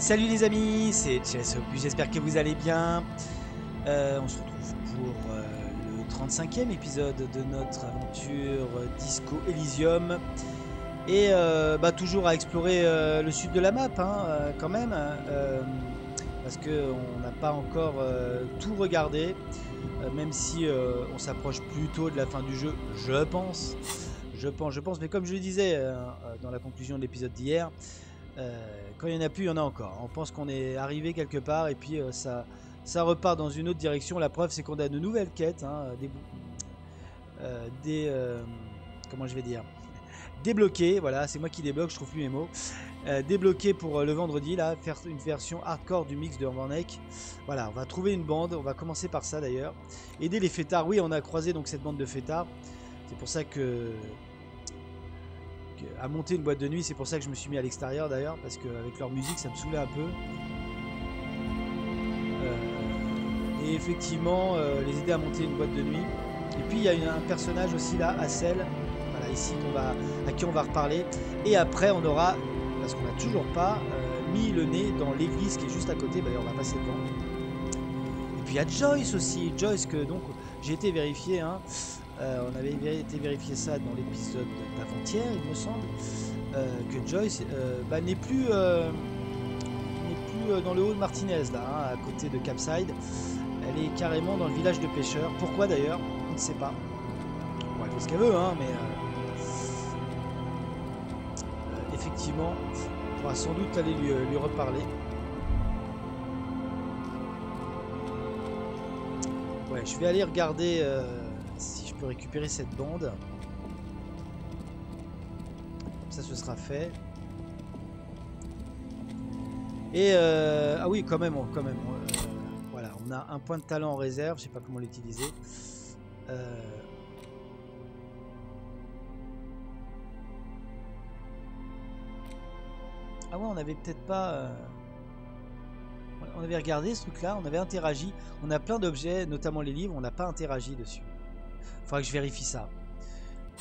Salut les amis, c'est CSOP, j'espère que vous allez bien. Euh, on se retrouve pour euh, le 35e épisode de notre aventure Disco Elysium. Et euh, bah, toujours à explorer le sud de la map, hein, quand même. Hein, parce qu'on n'a pas encore tout regardé. même si on s'approche plutôt de la fin du jeu, je pense. Je pense, je pense. Mais comme je le disais dans la conclusion de l'épisode d'hier, quand il n'y en a plus, il y en a encore. On pense qu'on est arrivé quelque part et puis euh, ça, repart dans une autre direction. La preuve, c'est qu'on a de nouvelles quêtes, hein, des, euh, comment je vais dire, débloqués. Voilà, c'est moi qui débloque, je trouve plus mes mots. débloqués pour le vendredi, là, faire une version hardcore du mix de Neck. Voilà, on va trouver une bande. On va commencer par ça d'ailleurs. Aider les fêtards. Oui, on a croisé donc cette bande de fêtards. C'est pour ça que à monter une boîte de nuit. C'est pour ça que je me suis mis à l'extérieur d'ailleurs, parce qu'avec leur musique, ça me saoulait un peu. Euh, et effectivement, euh, les aider à monter une boîte de nuit. Et puis il y a un personnage aussi là, Assel, voilà, ici qu'on va, à qui on va reparler. Et après, on aura, parce qu'on n'a toujours pas euh, mis le nez dans l'église qui est juste à côté. D'ailleurs, on va passer devant. Et puis il y a Joyce aussi, Joyce que donc j'ai été vérifié. Hein, euh, on avait été vérifier ça dans l'épisode d'avant-hier, il me semble, euh, que Joyce euh, bah, n'est plus, plus dans le haut de Martinez, là, hein, à côté de Capside. Elle est carrément dans le village de pêcheurs. Pourquoi d'ailleurs? On ne sait pas. Bon, elle fait ce qu'elle veut, hein, mais effectivement, on pourra sans doute aller lui, lui reparler. Ouais, je vais aller regarder récupérer cette bande. Ça, ce sera fait. Et euh, ah oui, quand même, quand même. Euh, voilà, on a un point de talent en réserve. Je sais pas comment l'utiliser. Euh, ah ouais, on avait peut-être pas. On avait regardé ce truc-là, on avait interagi. On a plein d'objets, notamment les livres, on n'a pas interagi dessus. Faudra que je vérifie ça.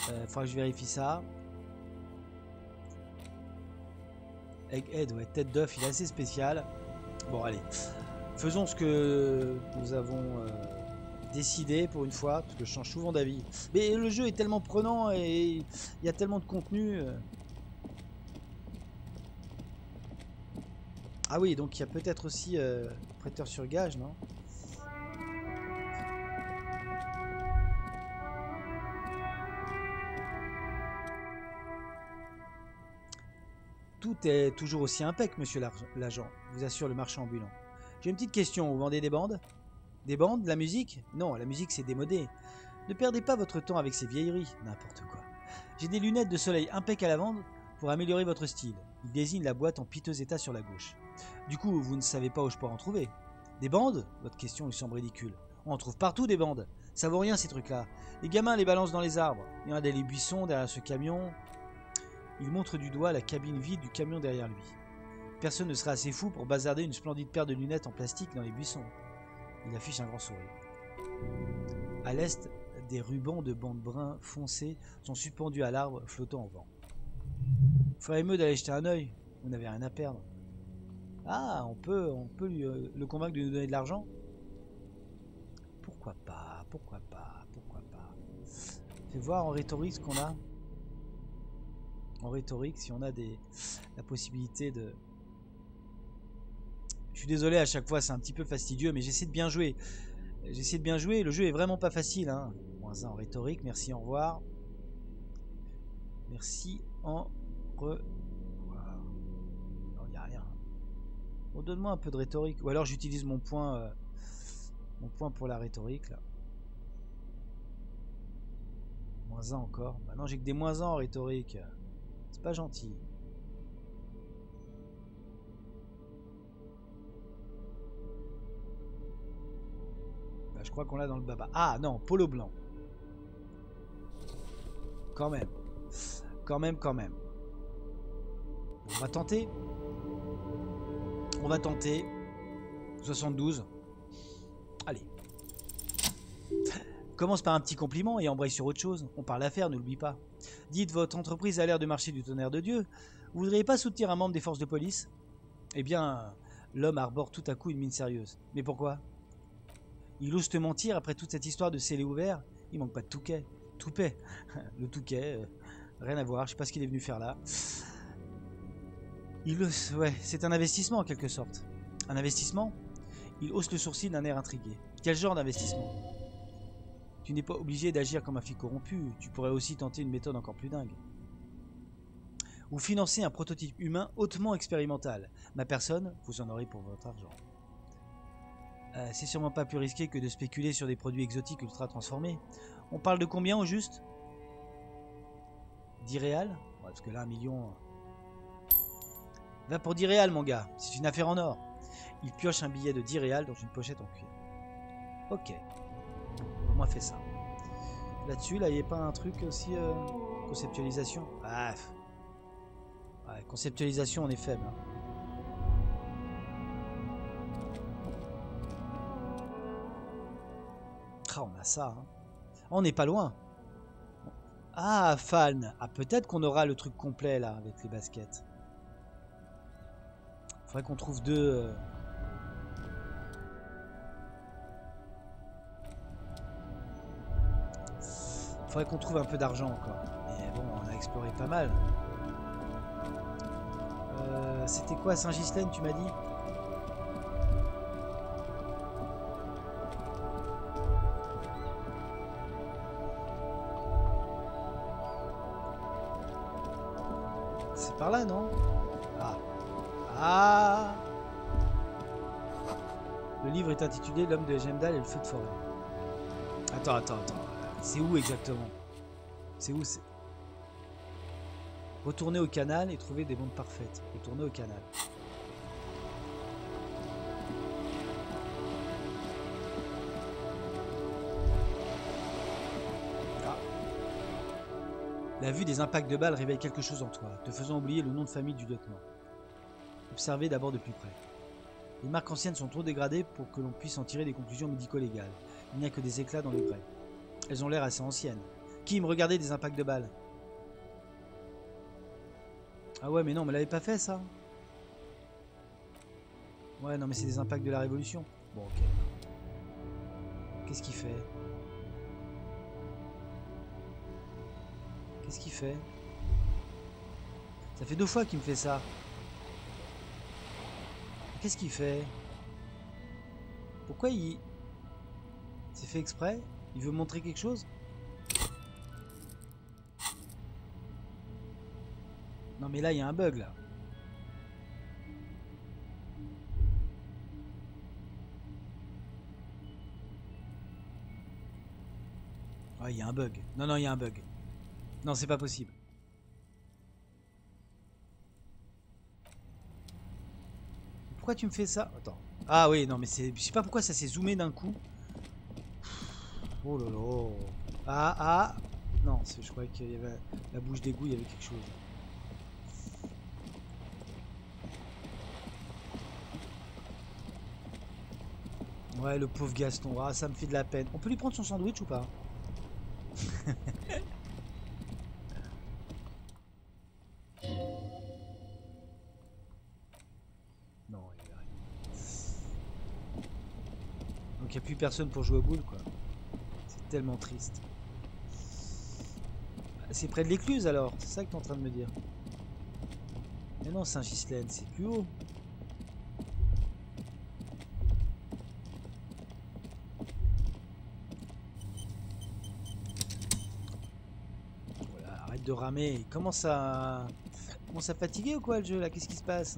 Euh, faudra que je vérifie ça. Egghead, ouais, tête d'œuf, il est assez spécial. Bon, allez. Faisons ce que nous avons euh, décidé pour une fois, parce que je change souvent d'avis. Mais le jeu est tellement prenant et il y a tellement de contenu. Euh. Ah oui, donc il y a peut-être aussi prêteur sur gage, non? Toujours aussi impec, monsieur l'agent, vous assure le marchand ambulant. J'ai une petite question, vous vendez des bandes? Des bandes? La musique? Non, la musique c'est démodé. Ne perdez pas votre temps avec ces vieilleries, n'importe quoi. J'ai des lunettes de soleil impec à la vente pour améliorer votre style. Il désigne la boîte en piteux état sur la gauche. Du coup, vous ne savez pas où je pourrais en trouver. Des bandes? Votre question lui semble ridicule. On en trouve partout des bandes. Ça vaut rien ces trucs-là. Les gamins les balancent dans les arbres. Il y en a des buissons derrière ce camion. Il montre du doigt la cabine vide du camion derrière lui. Personne ne serait assez fou pour bazarder une splendide paire de lunettes en plastique dans les buissons. Il affiche un grand sourire. À l'est, des rubans de bandes brun foncé sont suspendus à l'arbre flottant au vent. Ferait mieux d'aller jeter un œil, vous n'avez rien à perdre. Ah, on peut, on peut euh, le convaincre de nous donner de l'argent Pourquoi pas, pourquoi pas, pourquoi pas. Fais voir en rhétorique ce qu'on a en rhétorique si on a des, la possibilité de... Je suis désolé à chaque fois, c'est un petit peu fastidieux, mais j'essaie de bien jouer. J'essaie de bien jouer, le jeu est vraiment pas facile. Hein. Moins 1 en rhétorique, merci, au revoir. Merci, en revoir. Non, rien. Bon, donne-moi un peu de rhétorique. Ou alors j'utilise mon point... Euh, mon point pour la rhétorique, là. Moins 1 encore. Maintenant, j'ai que des moins 1 en rhétorique. Pas gentil. Bah, je crois qu'on l'a dans le baba. Ah non, polo blanc. Quand même. Quand même, quand même. On va tenter. On va tenter. 72. Allez. Commence par un petit compliment et embraye sur autre chose. On parle affaires, n'oublie pas. Dites, votre entreprise a l'air de marcher du tonnerre de Dieu. Vous voudriez pas soutenir un membre des forces de police? Eh bien, l'homme arbore tout à coup une mine sérieuse. Mais pourquoi? Il ose te mentir après toute cette histoire de scellé ouvert Il manque pas de touquet. Toupet. Le touquet, euh, rien à voir, je sais pas ce qu'il est venu faire là. Il ose... Ouais, c'est un investissement en quelque sorte. Un investissement? Il hausse le sourcil d'un air intrigué. Quel genre d'investissement? Tu n'es pas obligé d'agir comme un flic corrompu, tu pourrais aussi tenter une méthode encore plus dingue ou financer un prototype humain hautement expérimental. Ma personne, vous en aurez pour votre argent. Euh, c'est sûrement pas plus risqué que de spéculer sur des produits exotiques ultra transformés. On parle de combien au juste? 10 réals? Parce que là, un million... Euh. Va pour 10 réals, mon gars. C'est une affaire en or. Il pioche un billet de 10 réals dans une pochette en cuir. Ok. On m'a fait ça. Là-dessus, là, il n'y a pas un truc aussi... Euh, conceptualisation? Ah, conceptualisation, on est faible. Hein. Ah, on a ça. Hein. On n'est pas loin. Ah, Faln. Ah, peut-être qu'on aura le truc complet, là, avec les baskets. Faudrait qu'on trouve deux... Euh. Faudrait qu'on trouve un peu d'argent encore. Mais bon, on a exploré pas mal. Euh, c'était quoi Saint-Ghislaine, tu m'as dit? C'est par là, non? Ah Ah Le livre est intitulé L'homme de Gemdal et le feu de forêt. Attends, attends, attends. C'est où exactement? C'est où c'est Retourner au canal et trouver des bombes parfaites. Retourner au canal. Ah. La vue des impacts de balles réveille quelque chose en toi, te faisant oublier le nom de famille du lieutenant. Observez d'abord de plus près. Les marques anciennes sont trop dégradées pour que l'on puisse en tirer des conclusions médico-légales. Il n'y a que des éclats dans le grès. Elles ont l'air assez anciennes. Qui me regardait des impacts de balles ah ouais, mais non, mais l'avait pas fait ça. Ouais, non, mais c'est des impacts de la révolution. Bon, ok. Qu'est-ce qu'il fait Qu'est-ce qu'il fait Ça fait deux fois qu'il me fait ça. Qu'est-ce qu'il fait Pourquoi il... C'est fait exprès Il veut montrer quelque chose Non mais là il y a un bug là. Ouais, il y a un bug. Non, non, il y a un bug. Non, c'est pas possible. Pourquoi tu me fais ça? Attends. Ah oui, non, mais c'est... Je sais pas pourquoi ça s'est zoomé d'un coup. Oh là là. Ah, ah. Non, je croyais qu'il y avait... La bouche d'égout, il y avait quelque chose. Ouais, le pauvre Gaston. Ah, ça me fait de la peine. On peut lui prendre son sandwich ou pas? Non, il n'y a rien. Donc il n'y a plus personne pour jouer au boule, quoi. Tellement triste. C'est près de l'écluse alors, c'est ça que tu es en train de me dire. Mais non, Saint-Ghislaine, c'est plus haut. de ramer. Commence à... commence à fatiguer ou quoi le jeu là? Qu'est-ce qui se passe?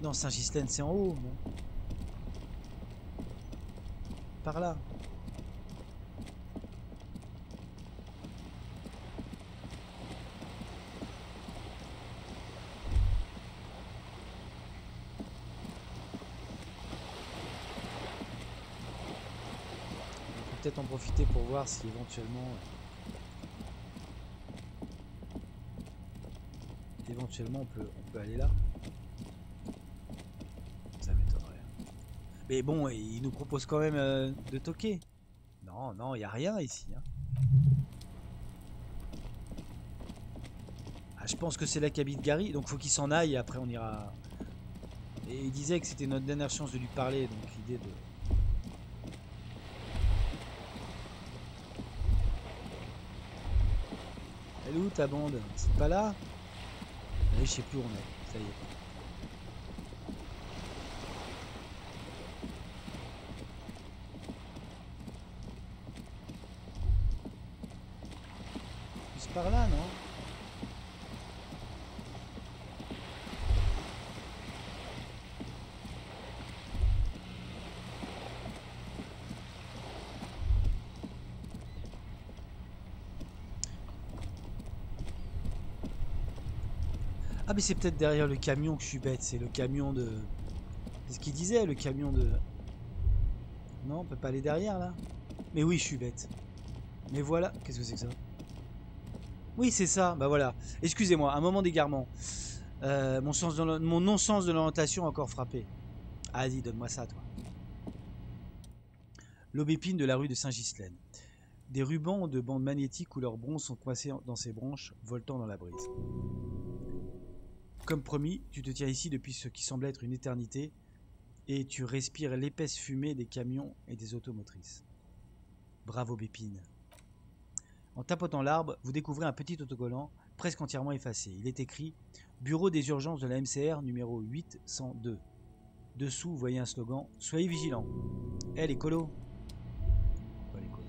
Non, Saint-Ghislaine, c'est en haut. Par là. peut-être en profiter pour voir si éventuellement... Éventuellement on peut, on peut aller là. Ça m'étonnerait. Mais bon, il nous propose quand même euh, de toquer. Non, non, il n'y a rien ici. Hein. Ah, je pense que c'est là qu'habite Gary, donc faut qu'il s'en aille et après on ira. Et il disait que c'était notre dernière chance de lui parler, donc l'idée de. Elle est où ta bande? C'est pas là? Je sais plus où on est, ça y est. là, non Ah mais c'est peut-être derrière le camion que je suis bête, c'est le camion de... C'est ce qu'il disait, le camion de... Non, on peut pas aller derrière là Mais oui, je suis bête. Mais voilà, qu'est-ce que c'est que ça oui, c'est ça. Bah voilà. Excusez-moi, un moment d'égarement. Euh, mon, non-sens de l'orientation encore frappé. Vas-y, donne-moi ça, toi. L'aubépine de la rue de Saint-Ghislaine. Des rubans de bandes magnétiques couleur bronze sont coincés dans ses branches, voltant dans la brise. Comme promis, tu te tiens ici depuis ce qui semble être une éternité, et tu respires l'épaisse fumée des camions et des automotrices. Bravo Bépine. En tapotant l'arbre, vous découvrez un petit autocollant presque entièrement effacé. Il est écrit Bureau des urgences de la MCR numéro 802. Dessous, vous voyez un slogan Soyez vigilants. Eh les colos Quoi les colos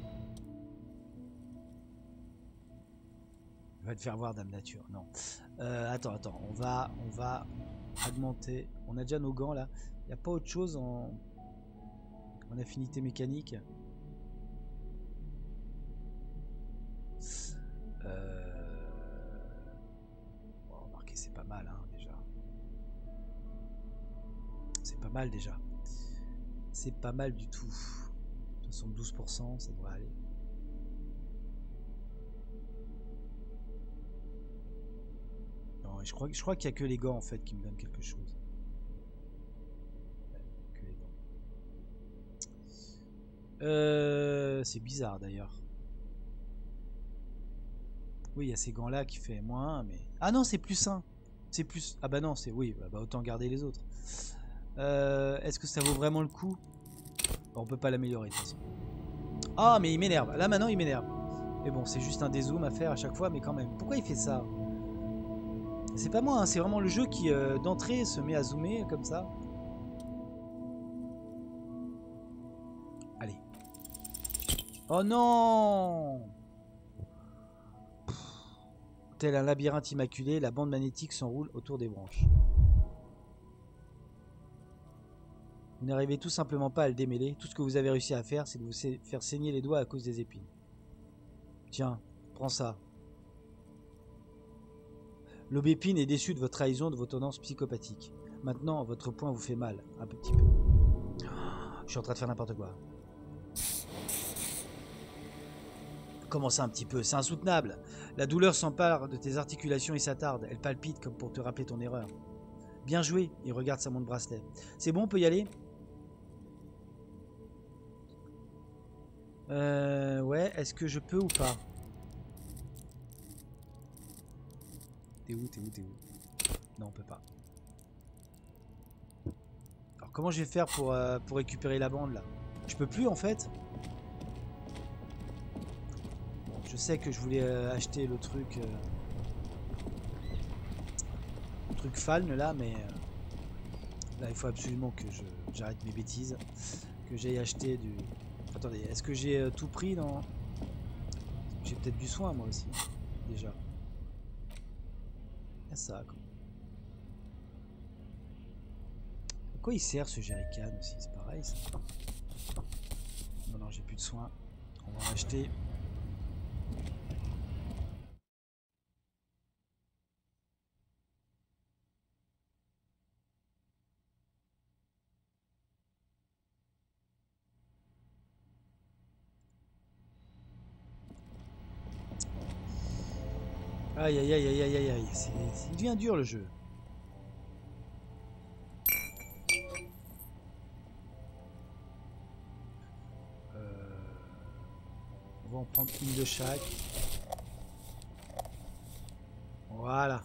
Va te faire voir Dame Nature. Non. Euh, attends, attends. On va, on va augmenter. On a déjà nos gants là. Il n'y a pas autre chose en affinité mécanique? Euh... remarquez, c'est pas mal hein, déjà. C'est pas mal déjà. C'est pas mal du tout. 72%, ça devrait aller. Non, je crois, je crois qu'il n'y a que les gants en fait qui me donnent quelque chose. Euh, c'est bizarre d'ailleurs. Oui, il y a ces gants-là qui fait moins mais... Ah non, c'est plus 1. C'est plus... Ah bah non, c'est... Oui, bah, bah, autant garder les autres. Euh, Est-ce que ça vaut vraiment le coup? On peut pas l'améliorer de toute. Ah, mais il m'énerve. Là, maintenant, il m'énerve. Mais bon, c'est juste un dézoom à faire à chaque fois, mais quand même. Pourquoi il fait ça? C'est pas moi, hein, c'est vraiment le jeu qui, euh, d'entrée, se met à zoomer comme ça. Allez. Oh non Tel un labyrinthe immaculé, la bande magnétique s'enroule autour des branches. Vous n'arrivez tout simplement pas à le démêler. Tout ce que vous avez réussi à faire, c'est de vous faire saigner les doigts à cause des épines. Tiens, prends ça. L'aubépine est déçu de votre trahison, de vos tendances psychopathiques. Maintenant, votre poing vous fait mal, un petit peu. Je suis en train de faire n'importe quoi. Comment ça un petit peu? C'est insoutenable. La douleur s'empare de tes articulations et s'attarde. Elle palpite comme pour te rappeler ton erreur. Bien joué. Il regarde sa montre bracelet. C'est bon, on peut y aller? Euh... Ouais, est-ce que je peux ou pas? T'es où, t'es où, t'es où? Non, on peut pas. Alors comment je vais faire pour, euh, pour récupérer la bande là? Je peux plus en fait? Je sais que je voulais euh, acheter le truc... Euh, le truc Faln là, mais... Euh, là, il faut absolument que j'arrête mes bêtises. Que j'aille acheter du... Attendez, est-ce que j'ai tout pris dans... J'ai peut-être du soin moi aussi, déjà. Ah, ça, quoi. À quoi il sert ce jerrycan aussi? C'est pareil ça. Non, non, j'ai plus de soins. On va en acheter Aïe aïe aïe aïe aïe aïe aïe, il devient dur le jeu. Euh, on va en prendre une de chaque. Voilà.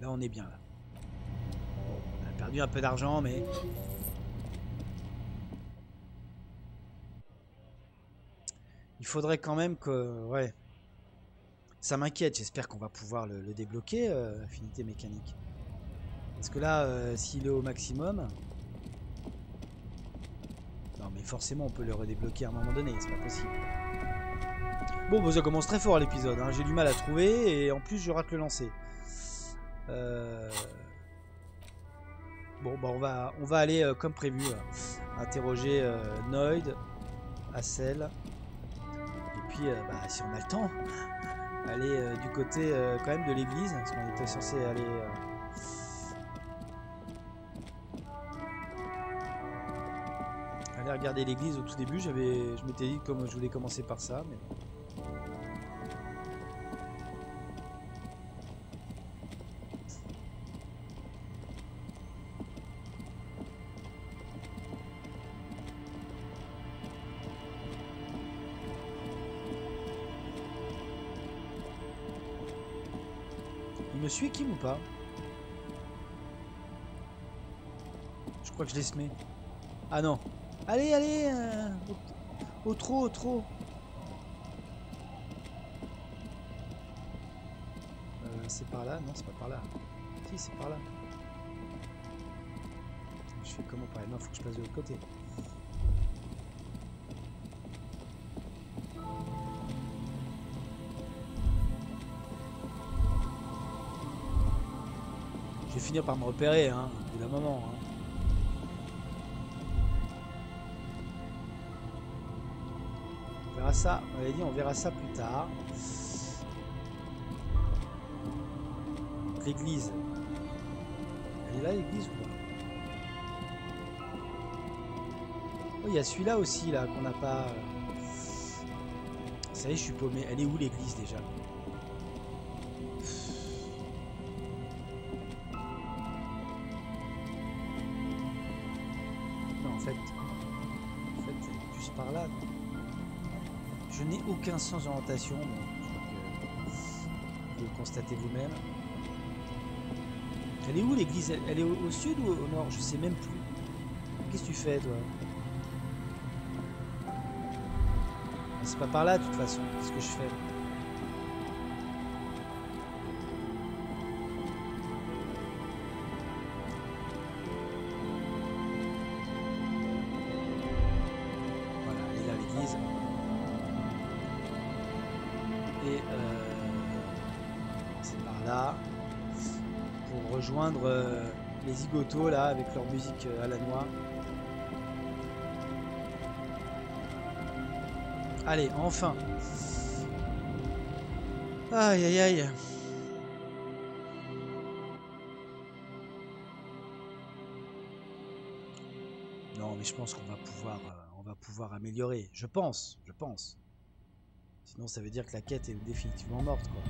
Là, on est bien, là. on a perdu un peu d'argent, mais... Il faudrait quand même que... Ouais. Ça m'inquiète, j'espère qu'on va pouvoir le, débloquer, euh, affinité mécanique. Parce que là, euh, s'il est au maximum... Non mais forcément on peut le redébloquer à un moment donné, c'est pas possible. Bon, bah, ça commence très fort l'épisode, hein. j'ai du mal à trouver et en plus je rate le lancer. Euh, bon, bah on va, on va aller euh, comme prévu, interroger Noid, Hassel, et puis bah, si on a le temps, aller du côté quand même de l'église, parce qu'on était censé aller aller regarder l'église au tout début. J'avais, je m'étais dit comme je voulais commencer par ça, mais. Me suit Kim ou pas Je crois que je l'ai semé. Ah non, Allez, allez euh, au, trop, au trop euh, C'est par là Non, c'est pas par là. Si, c'est par là. Je fais comment par là Non, faut que je passe de l'autre côté. Par me repérer, hein, au bout d'un moment. Hein. ça, on avait dit on verra ça plus tard. L'église. Elle est là l'église ou pas? Oh il y a celui-là aussi là qu'on n'a pas. Ça y est je suis paumé. Elle est où l'église déjà? Aucun sens d'orientation, vous le constatez vous-même. Elle est où l'église? Elle, est au, sud ou au nord? Je sais même plus. Qu'est-ce que tu fais toi? C'est pas par là de toute façon, qu'est-ce que je fais? Là avec leur musique euh, à la noix. Allez, enfin. Aïe aïe aïe. Non, mais je pense qu'on va pouvoir, euh, on va pouvoir améliorer. Je pense, je pense. Sinon, ça veut dire que la quête est définitivement morte, quoi.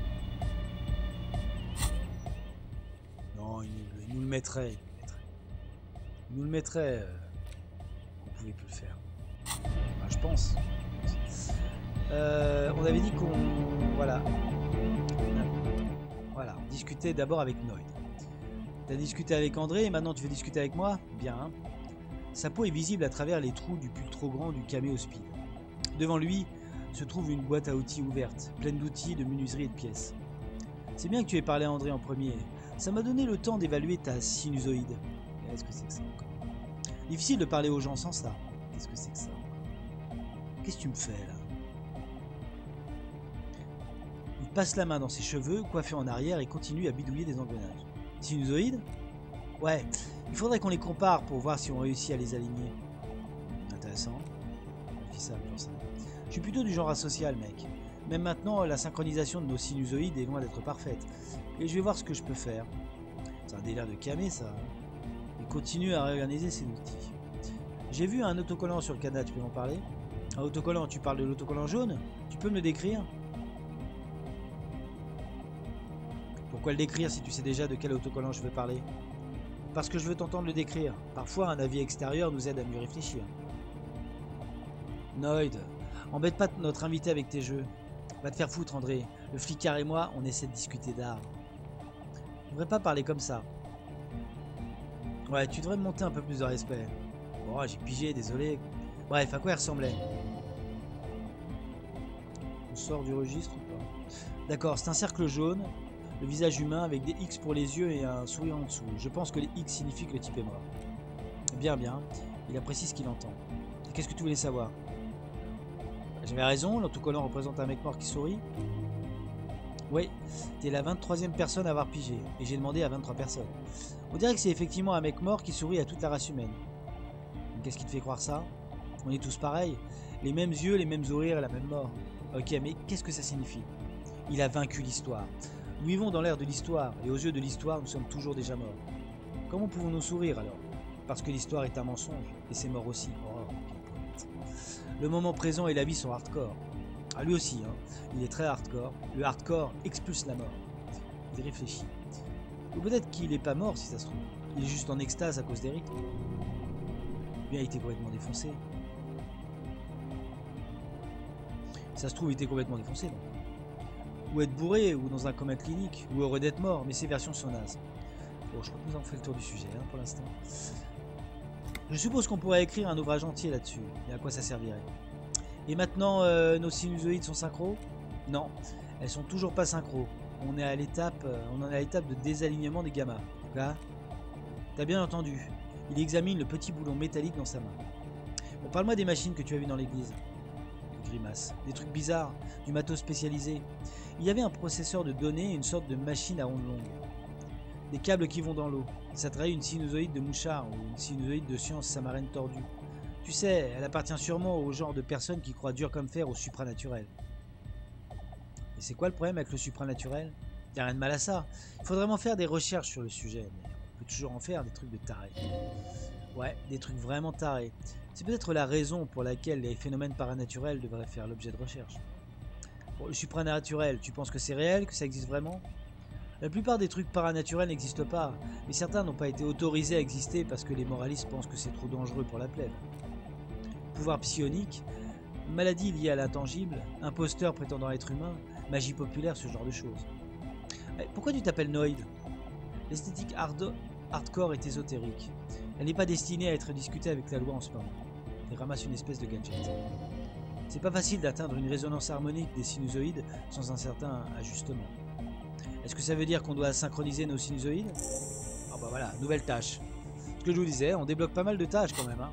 il nous le mettrait. Nous le mettrait. Euh, on pouvait plus le faire. je pense. Euh, on avait dit qu'on. Voilà. Voilà. On discutait d'abord avec Noid. T'as discuté avec André et maintenant tu veux discuter avec moi? Bien. Sa peau est visible à travers les trous du pull trop grand du caméo speed. Devant lui se trouve une boîte à outils ouverte, pleine d'outils, de menuiseries et de pièces. C'est bien que tu aies parlé à André en premier. Ça m'a donné le temps d'évaluer ta sinusoïde. Qu'est-ce que c'est que ça Difficile de parler aux gens sans ça. Qu'est-ce que c'est que ça Qu'est-ce que tu me fais là? Il passe la main dans ses cheveux, coiffé en arrière, et continue à bidouiller des engrenages. Sinusoïdes Ouais, il faudrait qu'on les compare pour voir si on réussit à les aligner. Intéressant. Je suis plutôt du genre asocial, mec. Même maintenant, la synchronisation de nos sinusoïdes est loin d'être parfaite. Et je vais voir ce que je peux faire. C'est un délire de camé ça. Continue à réorganiser ses outils. J'ai vu un autocollant sur le canal, tu peux m'en parler? Un autocollant, tu parles de l'autocollant jaune? Tu peux me le décrire? Pourquoi le décrire si tu sais déjà de quel autocollant je veux parler? Parce que je veux t'entendre le décrire. Parfois, un avis extérieur nous aide à mieux réfléchir. Noid, embête pas notre invité avec tes jeux. Va te faire foutre, André. Le flicard et moi, on essaie de discuter d'art. devrais pas parler comme ça. Ouais, tu devrais me monter un peu plus de respect. Bon, j'ai pigé, désolé. Bref, à quoi il ressemblait? On sort du registre ou pas? D'accord, c'est un cercle jaune, le visage humain avec des X pour les yeux et un sourire en dessous. Je pense que les X signifient que le type est mort. Bien, bien. Il apprécie ce qu'il entend. Qu'est-ce que tu voulais savoir? J'avais raison, l'autocollant représente un mec mort qui sourit. Oui, t'es la 23e personne à avoir pigé, et j'ai demandé à 23 personnes. On dirait que c'est effectivement un mec mort qui sourit à toute la race humaine. Qu'est-ce qui te fait croire ça? On est tous pareils, les mêmes yeux, les mêmes sourires et la même mort. Ok, mais qu'est-ce que ça signifie? Il a vaincu l'histoire. Nous vivons dans l'ère de l'histoire, et aux yeux de l'histoire, nous sommes toujours déjà morts. Comment pouvons-nous sourire alors? Parce que l'histoire est un mensonge, et c'est mort aussi. Oh, le moment présent et la vie sont hardcore. Ah, lui aussi, hein. il est très hardcore. Le hardcore expulse la mort. Il réfléchit. Ou peut-être qu'il n'est pas mort si ça se trouve. Il est juste en extase à cause des rythmes. Bien, il était complètement défoncé. Ça se trouve, il était complètement défoncé. Ou être bourré, ou dans un coma clinique, ou heureux d'être mort, mais ces versions sont nazes. Bon, je crois que nous avons fait le tour du sujet hein, pour l'instant. Je suppose qu'on pourrait écrire un ouvrage entier là-dessus, et à quoi ça servirait? Et maintenant, euh, nos sinusoïdes sont synchro Non, elles sont toujours pas synchro. On est à l'étape, euh, on est à l'étape de désalignement des gammas. Là, t'as bien entendu. Il examine le petit boulon métallique dans sa main. Parle-moi des machines que tu as vues dans l'église. Grimace. Des trucs bizarres, du matos spécialisé. Il y avait un processeur de données et une sorte de machine à ondes longues. Des câbles qui vont dans l'eau. Ça trahit une sinusoïde de mouchard ou une sinusoïde de science samarène tordue. Tu sais, elle appartient sûrement au genre de personnes qui croient dur comme fer au supranaturel. C'est quoi le problème avec le supranaturel? Y a rien de mal à ça. Il faudrait vraiment faire des recherches sur le sujet, mais on peut toujours en faire des trucs de tarés. Ouais, des trucs vraiment tarés. C'est peut-être la raison pour laquelle les phénomènes paranaturels devraient faire l'objet de recherches. Bon, le supranaturel, tu penses que c'est réel, que ça existe vraiment? La plupart des trucs paranaturels n'existent pas, mais certains n'ont pas été autorisés à exister parce que les moralistes pensent que c'est trop dangereux pour la plèbe pouvoir psionique, maladie liée à l'intangible, imposteur prétendant être humain, magie populaire, ce genre de choses. Eh, pourquoi tu t'appelles Noid? L'esthétique hardcore est ésotérique. Elle n'est pas destinée à être discutée avec la loi en ce moment. Elle ramasse une espèce de gadget. C'est pas facile d'atteindre une résonance harmonique des sinusoïdes sans un certain ajustement. Est-ce que ça veut dire qu'on doit synchroniser nos sinusoïdes? Ah bah voilà, nouvelle tâche. Ce que je vous disais, on débloque pas mal de tâches quand même. Hein.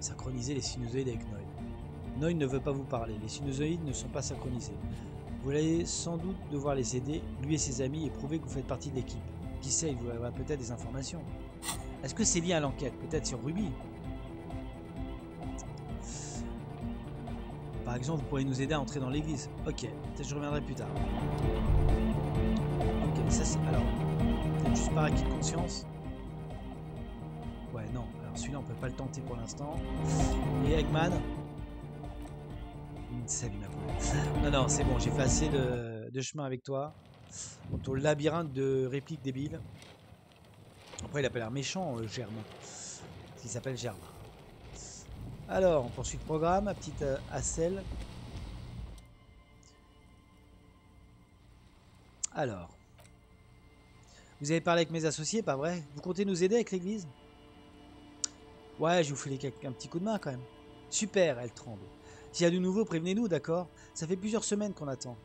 Synchroniser les sinusoïdes avec Noid. Noid ne veut pas vous parler, les sinusoïdes ne sont pas synchronisés. Vous allez sans doute devoir les aider, lui et ses amis, et prouver que vous faites partie de l'équipe. Qui sait, vous aura peut-être des informations. Est-ce que c'est lié à l'enquête? Peut-être sur Ruby? Par exemple, vous pourriez nous aider à entrer dans l'église. Ok, peut-être je reviendrai plus tard. Ok, ça c'est... Alors, peut-être juste par acquis de conscience. Ouais, non, celui-là, on peut pas le tenter pour l'instant. Et Eggman? Salut ma. Non, non, c'est bon, j'ai fait assez de, chemin avec toi. Ton labyrinthe de répliques débiles. Après, il a pas l'air méchant, euh, Germain. Il s'appelle Germain. Alors, on poursuit le programme. Petite euh. Alors. Vous avez parlé avec mes associés, pas vrai? Vous comptez nous aider avec l'église? Ouais, je vous fais un petit coup de main quand même. Super, elle tremble. S'il y a de nouveau, prévenez-nous, d'accord? Ça fait plusieurs semaines qu'on attend.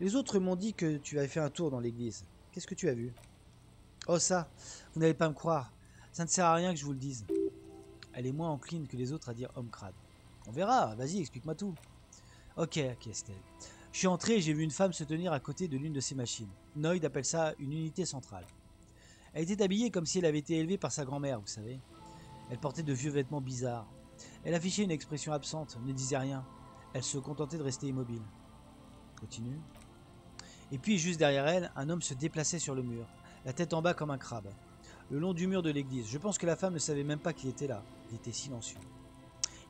Les autres m'ont dit que tu avais fait un tour dans l'église. Qu'est-ce que tu as vu? Oh ça, vous n'allez pas me croire. Ça ne sert à rien que je vous le dise. Elle est moins encline que les autres à dire homme crade. On verra, vas-y, explique-moi tout. Ok, ok Estelle. Je suis entré et j'ai vu une femme se tenir à côté de l'une de ces machines. Noyd appelle ça une unité centrale. Elle était habillée comme si elle avait été élevée par sa grand-mère, vous savez. Elle portait de vieux vêtements bizarres. Elle affichait une expression absente, ne disait rien. Elle se contentait de rester immobile. Continue. Et puis, juste derrière elle, un homme se déplaçait sur le mur, la tête en bas comme un crabe, le long du mur de l'église. Je pense que la femme ne savait même pas qu'il était là. Il était silencieux.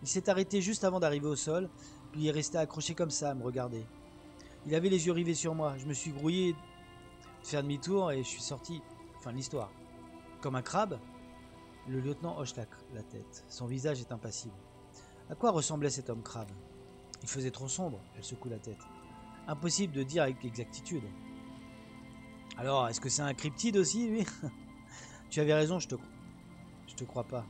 Il s'est arrêté juste avant d'arriver au sol, puis est resté accroché comme ça à me regarder. Il avait les yeux rivés sur moi. Je me suis grouillé de faire demi-tour et je suis sorti. Fin de l'histoire. Comme un crabe? Le lieutenant hoche la, tête. Son visage est impassible. À quoi ressemblait cet homme crabe? Il faisait trop sombre, elle secoue la tête. Impossible de dire avec exactitude. Alors, est-ce que c'est un cryptide aussi, lui? Tu avais raison, je te, je te crois pas.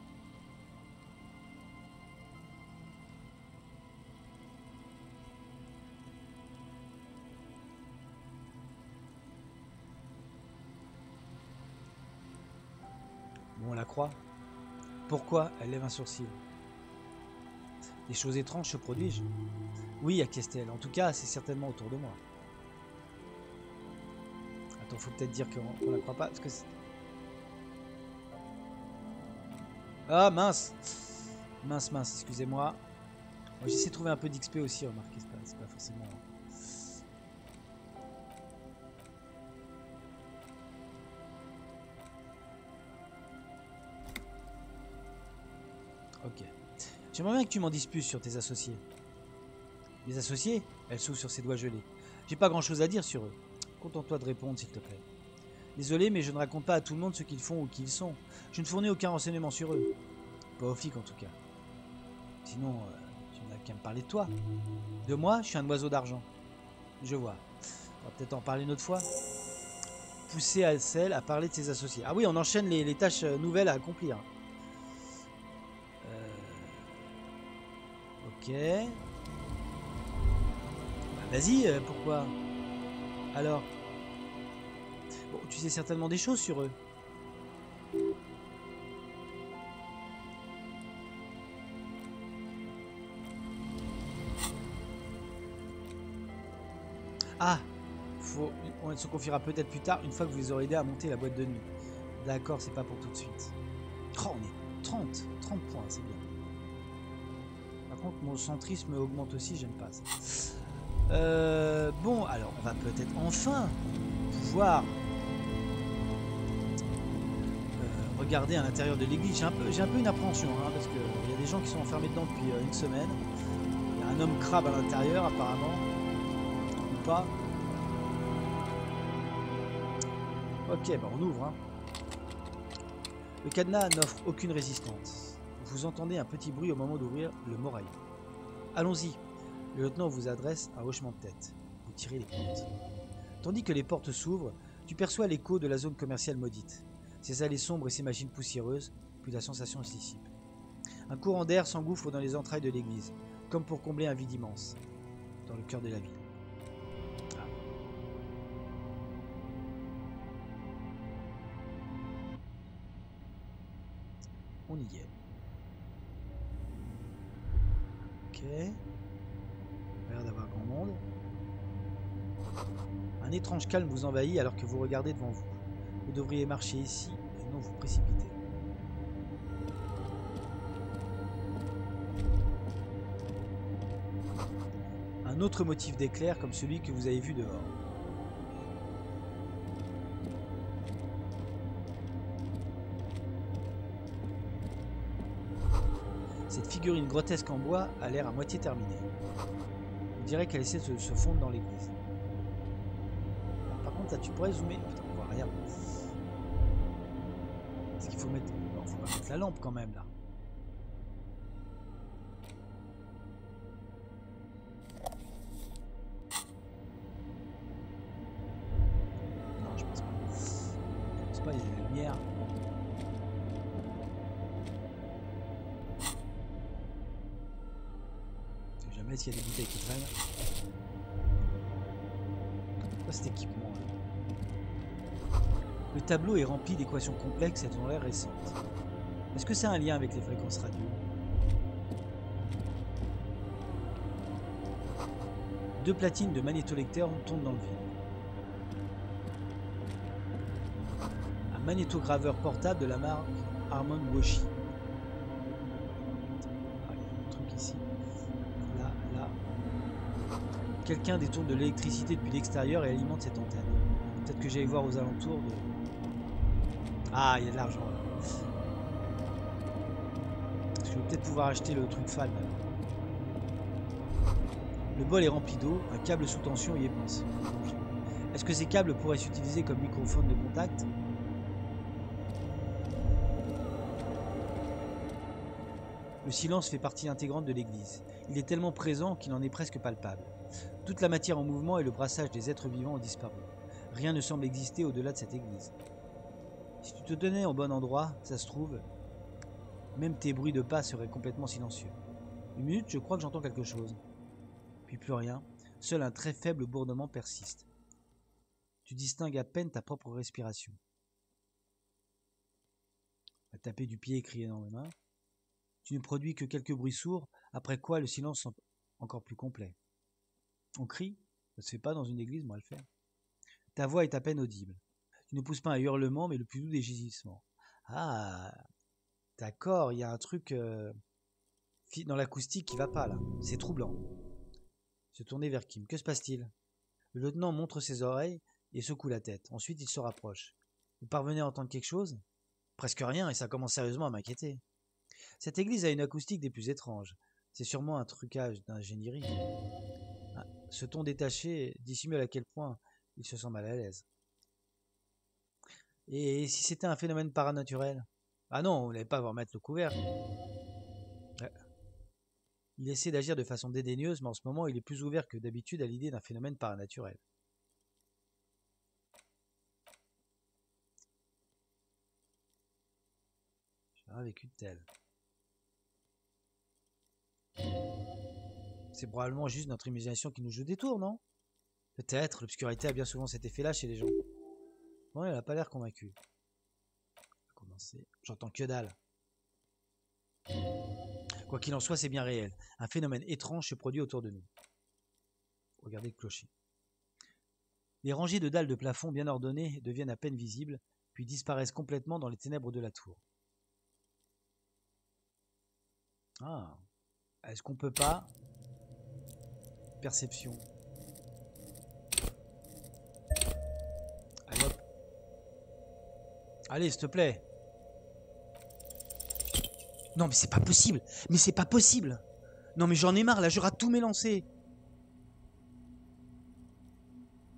La croit. Pourquoi Elle lève un sourcil? Des choses étranges se produisent Oui, à Kestel. En tout cas, c'est certainement autour de moi. Attends, faut peut-être dire qu'on la croit pas. Parce que ah, mince Mince, mince, excusez-moi. J'essaie de trouver un peu d'XP aussi, remarquez, c'est pas forcément... J'aimerais bien que tu m'en dises plus sur tes associés. Les associés Elle s'ouvre sur ses doigts gelés. J'ai pas grand chose à dire sur eux. Contente-toi de répondre, s'il te plaît. Désolé, mais je ne raconte pas à tout le monde ce qu'ils font ou qui ils sont. Je ne fournis aucun renseignement sur eux. Pas au flic en tout cas. Sinon, euh, tu n'as qu'à me parler de toi. De moi, je suis un oiseau d'argent. Je vois. On va peut-être en parler une autre fois. Pousser Alcel à parler de ses associés. Ah oui, on enchaîne les, les tâches euh, nouvelles à accomplir. Ok. Bah, Vas-y, euh, pourquoi? Alors? Tu sais certainement des choses sur eux. Ah faut, On se confiera peut-être plus tard, une fois que vous les aurez aidés à monter la boîte de nuit. D'accord, c'est pas pour tout de suite. Oh, on est 30 30 points, c'est bien mon centrisme augmente aussi, j'aime pas. Euh, bon, alors on va peut-être enfin pouvoir euh, regarder à l'intérieur de l'église. J'ai un, peu, un peu une appréhension, hein, parce qu'il y a des gens qui sont enfermés dedans depuis euh, une semaine. Il y a un homme crabe à l'intérieur, apparemment. Ou pas. Ok, bah on ouvre. Hein. Le cadenas n'offre aucune résistance. Vous entendez un petit bruit au moment d'ouvrir le morail. Allons-y. Le lieutenant vous adresse un hochement de tête. Vous tirez les portes. Tandis que les portes s'ouvrent, tu perçois l'écho de la zone commerciale maudite. Ses allées sombres et ses machines poussiéreuses, puis la sensation se dissipe. Un courant d'air s'engouffre dans les entrailles de l'église, comme pour combler un vide immense, dans le cœur de la ville. Ah. On y est. l'air grand monde. Un étrange calme vous envahit alors que vous regardez devant vous. Vous devriez marcher ici et non vous précipiter. Un autre motif d'éclair comme celui que vous avez vu dehors. Figurine grotesque en bois a l'air à moitié terminée. On dirait qu'elle essaie de se fondre dans l'église. Par contre, là, tu pourrais zoomer. Putain, on voit rien. Est-ce qu'il faut mettre... Non, faut pas mettre la lampe quand même, là. Tableau est rempli d'équations complexes et ont l'air récentes. Est-ce que c'est un lien avec les fréquences radio? Deux platines de magnétolecteur tombent dans le vide. Un magnétograveur portable de la marque Harmon Washi. Quelqu'un détourne de l'électricité depuis l'extérieur et alimente cette antenne. Peut-être que j'aille voir aux alentours. Ah, il y a de l'argent. Je vais peut-être pouvoir acheter le truc fan. Le bol est rempli d'eau, un câble sous tension y est pince. Est-ce que ces câbles pourraient s'utiliser comme microphone de contact? Le silence fait partie intégrante de l'église. Il est tellement présent qu'il en est presque palpable. Toute la matière en mouvement et le brassage des êtres vivants ont disparu. Rien ne semble exister au-delà de cette église. Si tu te tenais au bon endroit, ça se trouve, même tes bruits de pas seraient complètement silencieux. Une minute, je crois que j'entends quelque chose. Puis plus rien, seul un très faible bourdement persiste. Tu distingues à peine ta propre respiration. À taper du pied et crier dans les mains. Tu ne produis que quelques bruits sourds, après quoi le silence semble encore plus complet. On crie, ça se fait pas dans une église, moi le faire. Ta voix est à peine audible. Ne pousses pas un hurlement, mais le plus doux des gigissements. Ah, d'accord, il y a un truc euh, dans l'acoustique qui va pas là. C'est troublant. Se tourner vers Kim. Que se passe-t-il? Le lieutenant montre ses oreilles et secoue la tête. Ensuite, il se rapproche. Vous parvenez à entendre quelque chose? Presque rien, et ça commence sérieusement à m'inquiéter. Cette église a une acoustique des plus étranges. C'est sûrement un trucage d'ingénierie. Ah, ce ton détaché dissimule à quel point il se sent mal à l'aise. Et si c'était un phénomène paranaturel? Ah non, vous n'allez pas voir mettre le couvert. Il essaie d'agir de façon dédaigneuse, mais en ce moment, il est plus ouvert que d'habitude à l'idée d'un phénomène paranaturel. J'ai rien vécu de tel. C'est probablement juste notre imagination qui nous joue des tours, non? Peut-être, l'obscurité a bien souvent cet effet-là chez les gens. Bon, elle a pas l'air convaincu. Commencer. J'entends que dalle. Quoi qu'il en soit, c'est bien réel. Un phénomène étrange se produit autour de nous. Regardez le clocher. Les rangées de dalles de plafond bien ordonnées deviennent à peine visibles, puis disparaissent complètement dans les ténèbres de la tour. Ah. Est-ce qu'on peut pas? Perception. Allez hop. Allez, s'il te plaît. Non, mais c'est pas possible. Mais c'est pas possible. Non, mais j'en ai marre, là, tous mes lancers.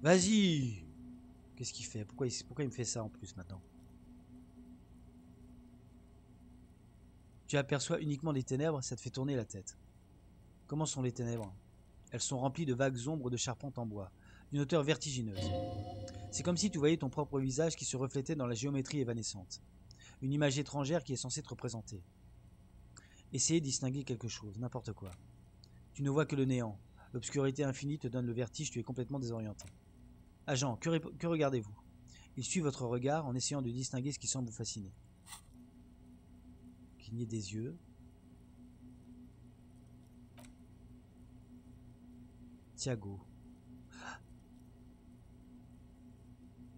Vas-y. Qu'est-ce qu'il fait? Pourquoi il, pourquoi il me fait ça en plus maintenant? Tu aperçois uniquement les ténèbres, ça te fait tourner la tête. Comment sont les ténèbres? Elles sont remplies de vagues ombres de charpente en bois, d'une hauteur vertigineuse. C'est comme si tu voyais ton propre visage qui se reflétait dans la géométrie évanescente. Une image étrangère qui est censée te représenter. Essayez de distinguer quelque chose, n'importe quoi. Tu ne vois que le néant. L'obscurité infinie te donne le vertige, tu es complètement désorienté. Agent, que, regardez-vous? Il suit votre regard en essayant de distinguer ce qui semble vous fasciner. Cligner des yeux. Thiago.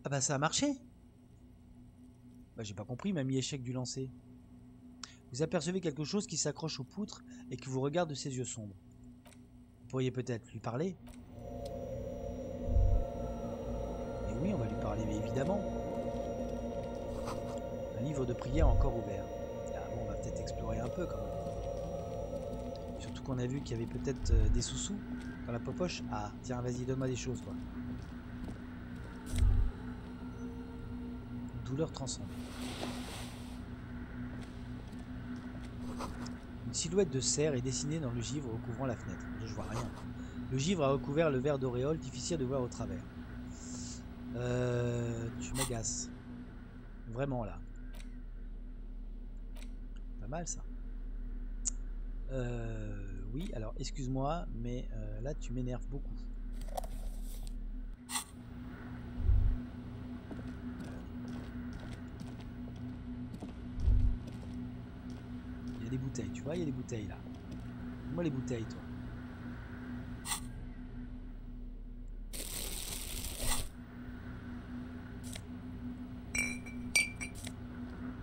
Ah bah ça a marché Bah j'ai pas compris, il m'a mis échec du lancer. Vous apercevez quelque chose qui s'accroche aux poutres et qui vous regarde de ses yeux sombres. Vous pourriez peut-être lui parler Et oui, on va lui parler, mais évidemment. Un livre de prière encore ouvert. Ah bon, on va peut-être explorer un peu quand même. Surtout qu'on a vu qu'il y avait peut-être euh, des sous-sous dans la popoche. Ah, tiens, vas-y, donne-moi des choses, toi. Une silhouette de cerf est dessinée dans le givre recouvrant la fenêtre. Je vois rien. Le givre a recouvert le verre d'auréole, difficile de voir au travers. Euh, tu m'agaces. Vraiment là. Pas mal ça. Euh, oui, alors excuse-moi, mais euh, là tu m'énerves beaucoup. Il y a des bouteilles là. Moi les bouteilles, toi.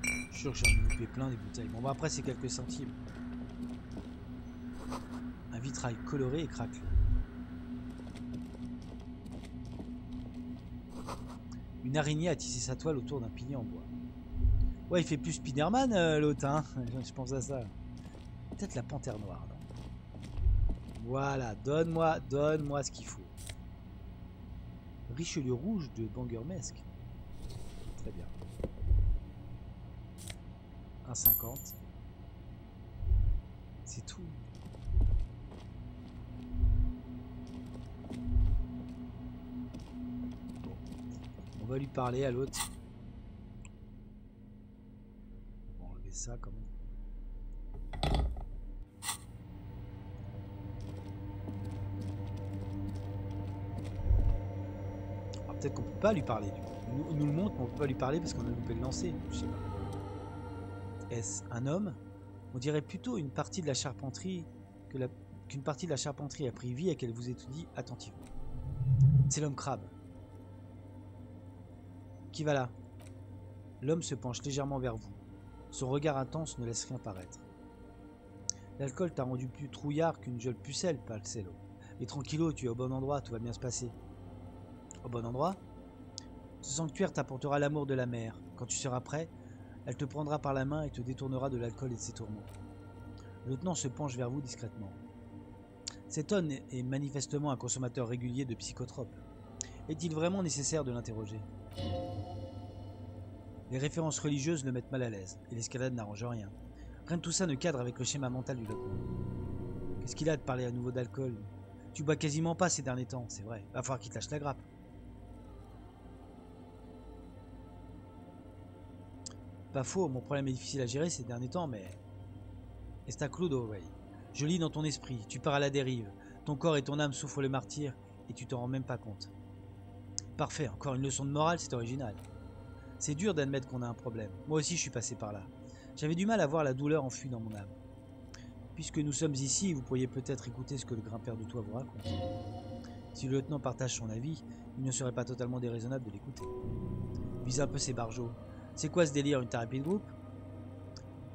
Je suis sûr que j'en ai loupé plein des bouteilles. Bon, bah après, c'est quelques centimes. Un vitrail coloré et craquelé. Une araignée a tissé sa toile autour d'un pilier en bois. Ouais, il fait plus Spider-Man, euh, l'autre, hein Je pense à ça. Peut-être la panthère noire, Voilà, donne-moi, donne-moi ce qu'il faut. Richelieu rouge de Bangermesque. Très bien. 1,50. C'est tout. On va lui parler à l'autre. On va enlever ça quand même. Peut-être qu'on peut pas lui parler. du nous, le montre, mais on peut pas lui parler parce qu'on a loupé le lancer. Est-ce un homme? On dirait plutôt une partie de la charpenterie qu'une partie de la charpenterie a pris vie et qu'elle vous étudie attentivement. C'est l'homme crabe. Qui va là? L'homme se penche légèrement vers vous. Son regard intense ne laisse rien paraître. L'alcool t'a rendu plus trouillard qu'une jeune pucelle, Palcello. Mais tranquillo, tu es au bon endroit, tout va bien se passer. Au bon endroit Ce sanctuaire t'apportera l'amour de la mer. Quand tu seras prêt, elle te prendra par la main et te détournera de l'alcool et de ses tourments. Le lieutenant se penche vers vous discrètement. Cet homme est manifestement un consommateur régulier de psychotropes. Est-il vraiment nécessaire de l'interroger? Les références religieuses le mettent mal à l'aise, et l'escalade n'arrange rien. Rien de tout ça ne cadre avec le schéma mental du lieutenant. Qu'est-ce qu'il a de parler à nouveau d'alcool? Tu bois quasiment pas ces derniers temps, c'est vrai. Va falloir qu'il te lâche la grappe. Pas faux, mon problème est difficile à gérer ces derniers temps, mais... Estacludo, ouais. Je lis dans ton esprit, tu pars à la dérive. Ton corps et ton âme souffrent le martyr, et tu t'en rends même pas compte. Parfait, encore une leçon de morale, c'est original. C'est dur d'admettre qu'on a un problème. Moi aussi, je suis passé par là. J'avais du mal à voir la douleur enfuie dans mon âme. Puisque nous sommes ici, vous pourriez peut-être écouter ce que le grimpeur de toit vous raconte. Si le lieutenant partage son avis, il ne serait pas totalement déraisonnable de l'écouter. Vise un peu ses barjots. C'est quoi ce délire, une thérapie de groupe?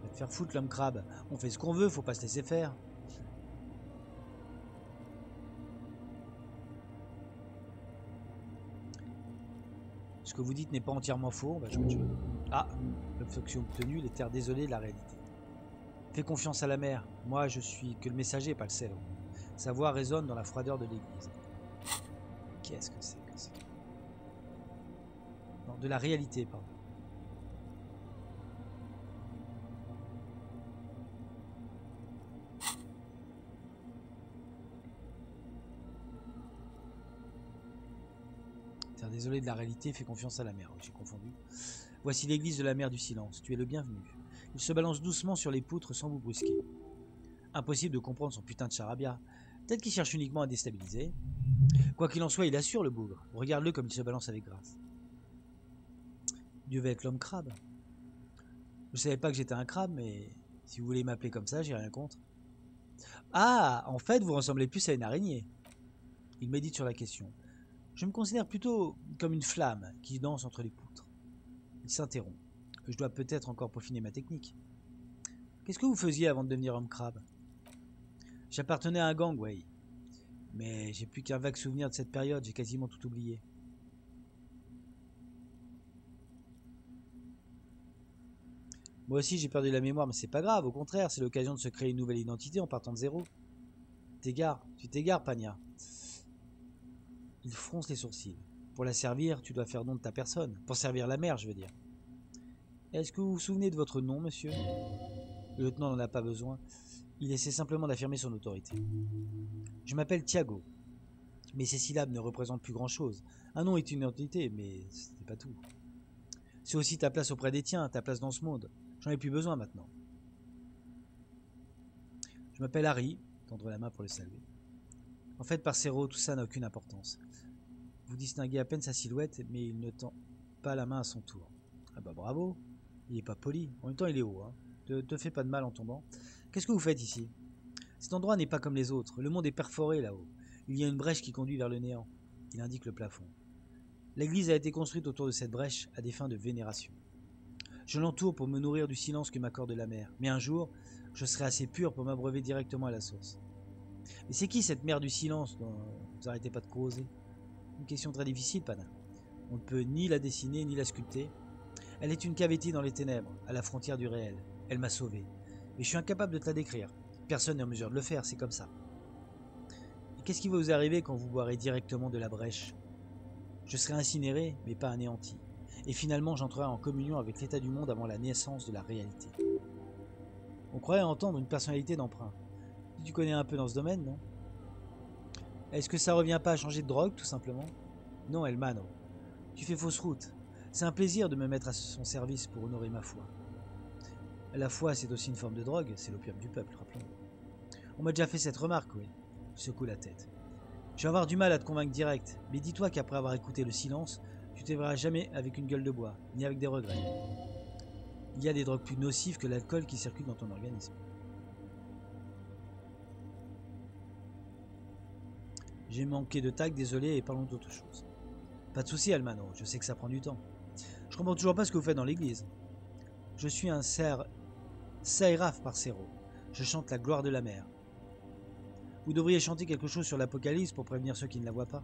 Va te faire foutre l'homme crabe. On fait ce qu'on veut, faut pas se laisser faire. Ce que vous dites n'est pas entièrement faux, jeu. Ah, l'obstruction obtenue, il était désolé de la réalité. Fais confiance à la mer. Moi, je suis que le messager, pas le cerveau. Sa voix résonne dans la froideur de l'église. Qu'est-ce que c'est que ça? De la réalité, pardon. Désolé de la réalité, fais confiance à la mer. J'ai confondu. Voici l'église de la mer du silence. Tu es le bienvenu. Il se balance doucement sur les poutres sans vous brusquer. Impossible de comprendre son putain de charabia. Peut-être qu'il cherche uniquement à déstabiliser. Quoi qu'il en soit, il assure le bougre. Regarde-le comme il se balance avec grâce. Dieu va être l'homme crabe. Je savais pas que j'étais un crabe, mais si vous voulez m'appeler comme ça, j'ai rien contre. Ah, en fait, vous ressemblez plus à une araignée. Il médite sur la question. Je me considère plutôt comme une flamme qui danse entre les poutres. Il s'interrompt. Je dois peut-être encore peaufiner ma technique. Qu'est-ce que vous faisiez avant de devenir homme crabe? J'appartenais à un gang, ouais. Mais j'ai plus qu'un vague souvenir de cette période, j'ai quasiment tout oublié. Moi aussi j'ai perdu la mémoire, mais c'est pas grave, au contraire, c'est l'occasion de se créer une nouvelle identité en partant de zéro. T'égares, tu t'égares, Pania. Il fronce les sourcils. Pour la servir, tu dois faire don de ta personne. Pour servir la mère, je veux dire. Est-ce que vous vous souvenez de votre nom, monsieur? Le lieutenant n'en a pas besoin. Il essaie simplement d'affirmer son autorité. Je m'appelle Thiago. Mais ces syllabes ne représentent plus grand-chose. Un nom est une identité, mais ce n'est pas tout. C'est aussi ta place auprès des tiens, ta place dans ce monde. J'en ai plus besoin maintenant. Je m'appelle Harry. Tendre la main pour le saluer. En fait, par Cero, tout ça n'a aucune importance. Vous distinguez à peine sa silhouette, mais il ne tend pas la main à son tour. Ah bah bravo Il est pas poli. En même temps, il est haut. Hein. Te fais pas de mal en tombant. Qu'est-ce que vous faites ici? Cet endroit n'est pas comme les autres. Le monde est perforé là-haut. Il y a une brèche qui conduit vers le néant. Il indique le plafond. L'église a été construite autour de cette brèche à des fins de vénération. Je l'entoure pour me nourrir du silence que m'accorde la mer. Mais un jour, je serai assez pur pour m'abreuver directement à la source. Mais c'est qui cette mer du silence dont vous arrêtez pas de causer? Une question très difficile, Pana. On ne peut ni la dessiner ni la sculpter. Elle est une cavité dans les ténèbres, à la frontière du réel. Elle m'a sauvé. Mais je suis incapable de te la décrire. Personne n'est en mesure de le faire, c'est comme ça. Et qu'est-ce qui va vous arriver quand vous boirez directement de la brèche? Je serai incinéré, mais pas anéanti. Et finalement, j'entrerai en communion avec l'état du monde avant la naissance de la réalité. On croyait entendre une personnalité d'emprunt. Tu connais un peu dans ce domaine, non? Est-ce que ça revient pas à changer de drogue, tout simplement? Non, Elmano. Tu fais fausse route. C'est un plaisir de me mettre à son service pour honorer ma foi. La foi, c'est aussi une forme de drogue, c'est l'opium du peuple, rappelons. On m'a déjà fait cette remarque, oui. Secoue la tête. Je vais avoir du mal à te convaincre direct, mais dis-toi qu'après avoir écouté le silence, tu te verras jamais avec une gueule de bois, ni avec des regrets. Il y a des drogues plus nocives que l'alcool qui circulent dans ton organisme. J'ai manqué de tact, désolé, et parlons d'autre chose. Pas de souci, Almano, je sais que ça prend du temps. Je comprends toujours pas ce que vous faites dans l'église. Je suis un cerf Sairaf par Cero. Je chante la gloire de la mer. Vous devriez chanter quelque chose sur l'Apocalypse pour prévenir ceux qui ne la voient pas.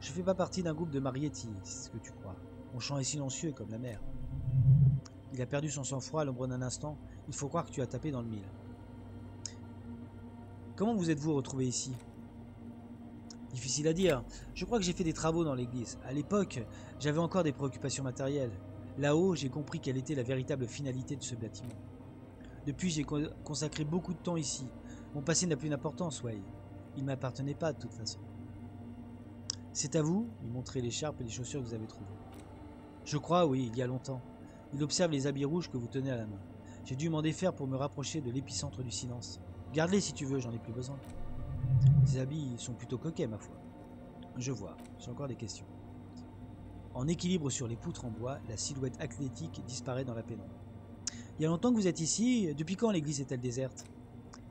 Je fais pas partie d'un groupe de Marietti, c'est ce que tu crois. Mon chant est silencieux comme la mer. Il a perdu son sang-froid à l'ombre d'un instant. Il faut croire que tu as tapé dans le mille. Comment vous êtes-vous retrouvé ici? Difficile à dire. Je crois que j'ai fait des travaux dans l'église. À l'époque, j'avais encore des préoccupations matérielles. Là-haut, j'ai compris quelle était la véritable finalité de ce bâtiment. Depuis, j'ai consacré beaucoup de temps ici. Mon passé n'a plus d'importance, ouais. Il m'appartenait pas de toute façon. C'est à vous Il montrait l'écharpe et les chaussures que vous avez trouvées. Je crois, oui, il y a longtemps. Il observe les habits rouges que vous tenez à la main. J'ai dû m'en défaire pour me rapprocher de l'épicentre du silence. Garde-les si tu veux, j'en ai plus besoin. Ces habits sont plutôt coquets, ma foi. Je vois, j'ai encore des questions. En équilibre sur les poutres en bois, la silhouette athlétique disparaît dans la pénombre. Il y a longtemps que vous êtes ici. Depuis quand l'église est-elle déserte?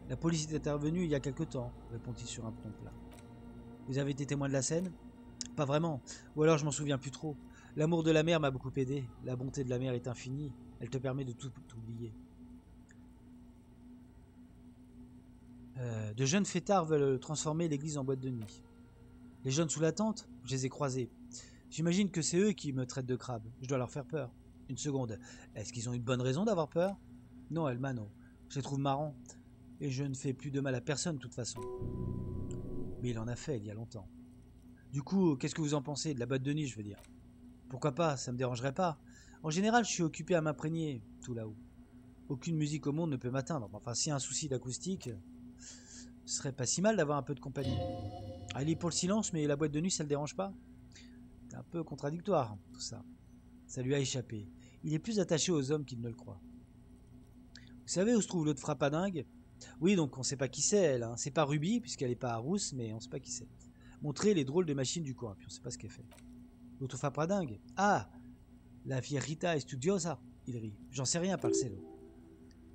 La police est intervenue il y a quelque temps, répond-il sur un ton plat. Vous avez été témoin de la scène? Pas vraiment. Ou alors je m'en souviens plus trop. L'amour de la mer m'a beaucoup aidé. La bonté de la mer est infinie. Elle te permet de tout oublier. Euh, de jeunes fêtards veulent transformer l'église en boîte de nuit. Les jeunes sous la tente, je les ai croisés. J'imagine que c'est eux qui me traitent de crabe. Je dois leur faire peur. Une seconde. Est-ce qu'ils ont une bonne raison d'avoir peur? Non, Elmano. Je les trouve marrants. Et je ne fais plus de mal à personne, de toute façon. Mais il en a fait il y a longtemps. Du coup, qu'est-ce que vous en pensez de la boîte de nuit, je veux dire? Pourquoi pas, ça me dérangerait pas. En général, je suis occupé à m'imprégner, tout là-haut. Aucune musique au monde ne peut m'atteindre. Enfin, s'il y a un souci d'acoustique, ce serait pas si mal d'avoir un peu de compagnie. Allez pour le silence, mais la boîte de nuit, ça le dérange pas C'est un peu contradictoire, tout ça. Ça lui a échappé. Il est plus attaché aux hommes qu'il ne le croit. Vous savez où se trouve l'autre frappadingue? Oui, donc on sait pas qui c'est, elle. Hein. C'est pas Ruby, puisqu'elle est pas à Rousse, mais on sait pas qui c'est. Montrer les drôles de machines du coin, puis on sait pas ce qu'elle fait. L'autre frappadingue? Ah La Rita Estudiosa Il rit. J'en sais rien, Parcelo.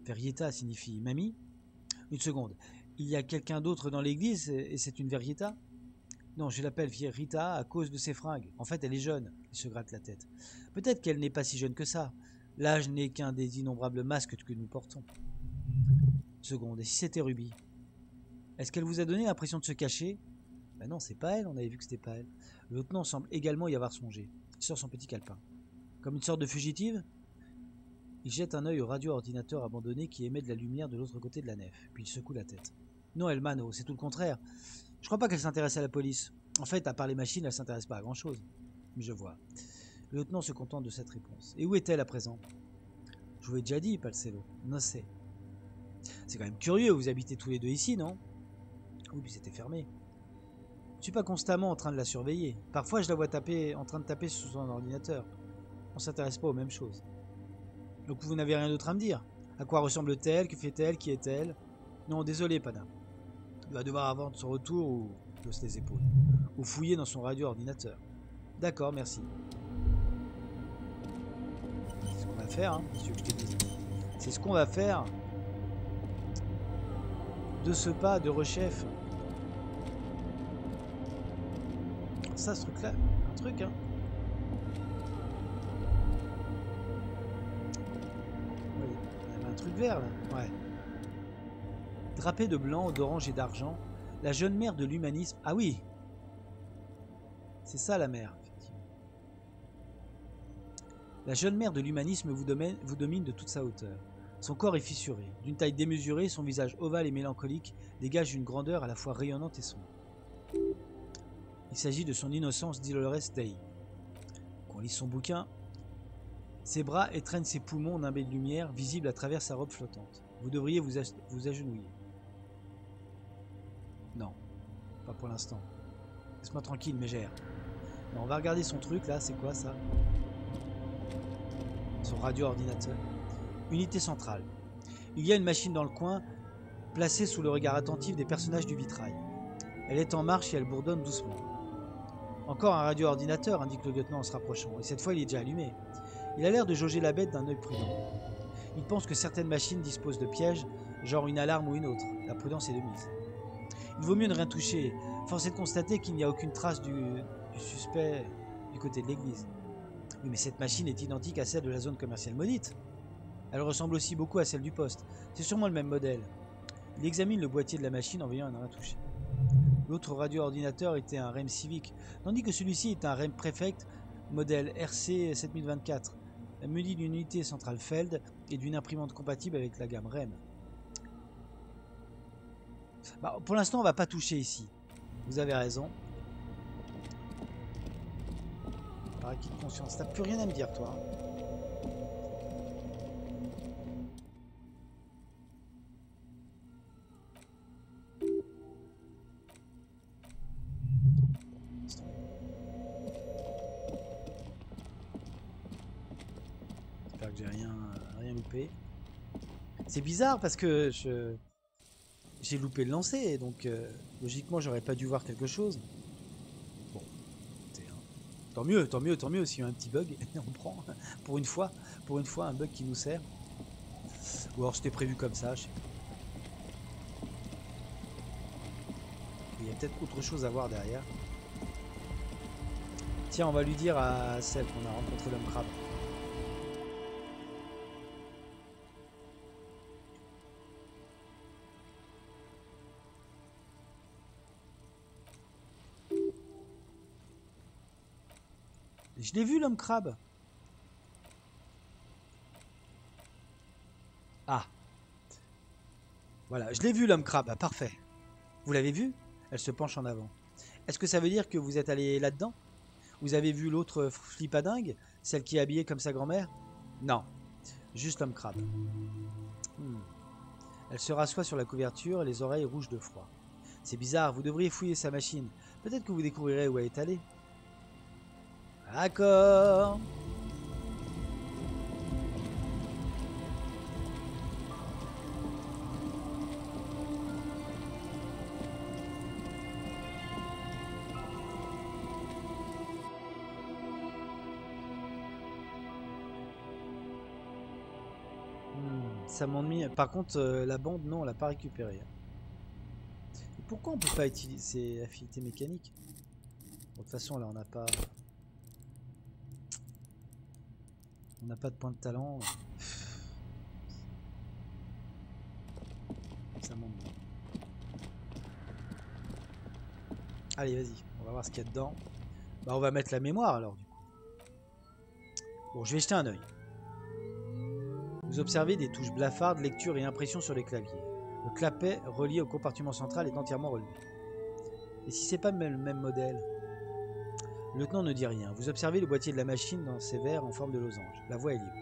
Verieta signifie mamie? Une seconde il y a quelqu'un d'autre dans l'église et c'est une Verrieta Non, je l'appelle Rita à cause de ses fringues. En fait, elle est jeune. Il se gratte la tête. Peut-être qu'elle n'est pas si jeune que ça. L'âge n'est qu'un des innombrables masques que nous portons. Seconde, et si c'était Ruby? Est-ce qu'elle vous a donné l'impression de se cacher? Ben non, c'est pas elle, on avait vu que c'était pas elle. Le lieutenant semble également y avoir songé. Il sort son petit calepin. Comme une sorte de fugitive? Il jette un œil au radio-ordinateur abandonné qui émet de la lumière de l'autre côté de la nef, puis il secoue la tête. Non, Elmano, c'est tout le contraire. Je crois pas qu'elle s'intéresse à la police. En fait, à part les machines, elle s'intéresse pas à grand chose. Je vois. Le lieutenant se contente de cette réponse. Et où est-elle à présent? Je vous ai déjà dit, Palcello. Non, c'est. C'est quand même curieux, vous habitez tous les deux ici, non? Oui, puis c'était fermé. Je suis pas constamment en train de la surveiller. Parfois, je la vois taper, en train de taper sur son ordinateur. On s'intéresse pas aux mêmes choses. Donc vous n'avez rien d'autre à me dire? À quoi ressemble-t-elle? Que fait-elle? Qui est-elle? Non, désolé, Pana. Il va devoir avoir son retour ou hausse les épaules. Ou fouiller dans son radio-ordinateur. D'accord, merci. C'est ce qu'on va faire, hein, je C'est ce qu'on va faire. De ce pas de rechef. Ça, ce truc-là, un truc, hein. il y a un truc vert, là. Ouais. Drapée de blanc, d'orange et d'argent, la jeune mère de l'humanisme. Ah oui C'est ça la mère, effectivement. La jeune mère de l'humanisme vous, domine de toute sa hauteur. Son corps est fissuré. D'une taille démesurée, son visage ovale et mélancolique dégage une grandeur à la fois rayonnante et sombre. Il s'agit de son innocence Dolores Day. Qu'on lit son bouquin, ses bras étreignent ses poumons nimbés de lumière, visibles à travers sa robe flottante. Vous devriez vous agenouiller. Pas pour l'instant. Laisse-moi tranquille, mégère. on va regarder son truc là, c'est quoi ça? Son radio-ordinateur. Unité centrale. Il y a une machine dans le coin, placée sous le regard attentif des personnages du vitrail. Elle est en marche et elle bourdonne doucement. Encore un radio-ordinateur, indique le lieutenant en se rapprochant, et cette fois il est déjà allumé. Il a l'air de jauger la bête d'un œil prudent. Il pense que certaines machines disposent de pièges, genre une alarme ou une autre. La prudence est de mise. Il vaut mieux ne rien toucher. Force est de constater qu'il n'y a aucune trace du, suspect du côté de l'église. Oui, mais cette machine est identique à celle de la zone commerciale maudite. Elle ressemble aussi beaucoup à celle du poste. C'est sûrement le même modèle. Il examine le boîtier de la machine en veillant à ne rien toucher. L'autre radio-ordinateur était un REM Civic, tandis que celui-ci est un REM Prefect modèle RC 7024, muni d'une unité centrale Feld et d'une imprimante compatible avec la gamme REM. Bah, pour l'instant, on va pas toucher ici. Vous avez raison. Par acquis de conscience. T'as plus rien à me dire, toi. J'espère que j'ai rien, rien loupé. C'est bizarre parce que je j'ai loupé le lancer, donc euh, logiquement j'aurais pas dû voir quelque chose. Bon, tant mieux, tant mieux, tant mieux s'il y a un petit bug, on prend pour une fois, pour une fois un bug qui nous sert. Ou alors c'était prévu comme ça, je sais pas. Il y a peut-être autre chose à voir derrière. Tiens, on va lui dire à celle qu'on a rencontré l'homme crabe. Je l'ai vu l'homme crabe. Ah. Voilà, je l'ai vu l'homme crabe. Ah, parfait. Vous l'avez vu? Elle se penche en avant. Est-ce que ça veut dire que vous êtes allé là-dedans? Vous avez vu l'autre flipadingue Celle qui est habillée comme sa grand-mère? Non. Juste l'homme crabe. Hmm. Elle se rassoit sur la couverture, les oreilles rouges de froid. C'est bizarre, vous devriez fouiller sa machine. Peut-être que vous découvrirez où elle est allée. D'accord. Hmm, ça m'ennuie. Par contre, euh, la bande, non, on l'a pas récupérée. pourquoi on peut pas utiliser affinité mécanique De toute façon, là, on n'a pas... On n'a pas de point de talent. Ça monte. Allez, vas-y. On va voir ce qu'il y a dedans. Bah, on va mettre la mémoire alors, du coup. Bon, je vais jeter un oeil. Vous observez des touches blafardes, lecture et impression sur les claviers. Le clapet relié au compartiment central est entièrement relevé. Et si c'est pas le même modèle? Le lieutenant ne dit rien. Vous observez le boîtier de la machine dans ses verres en forme de losange. La voie est libre.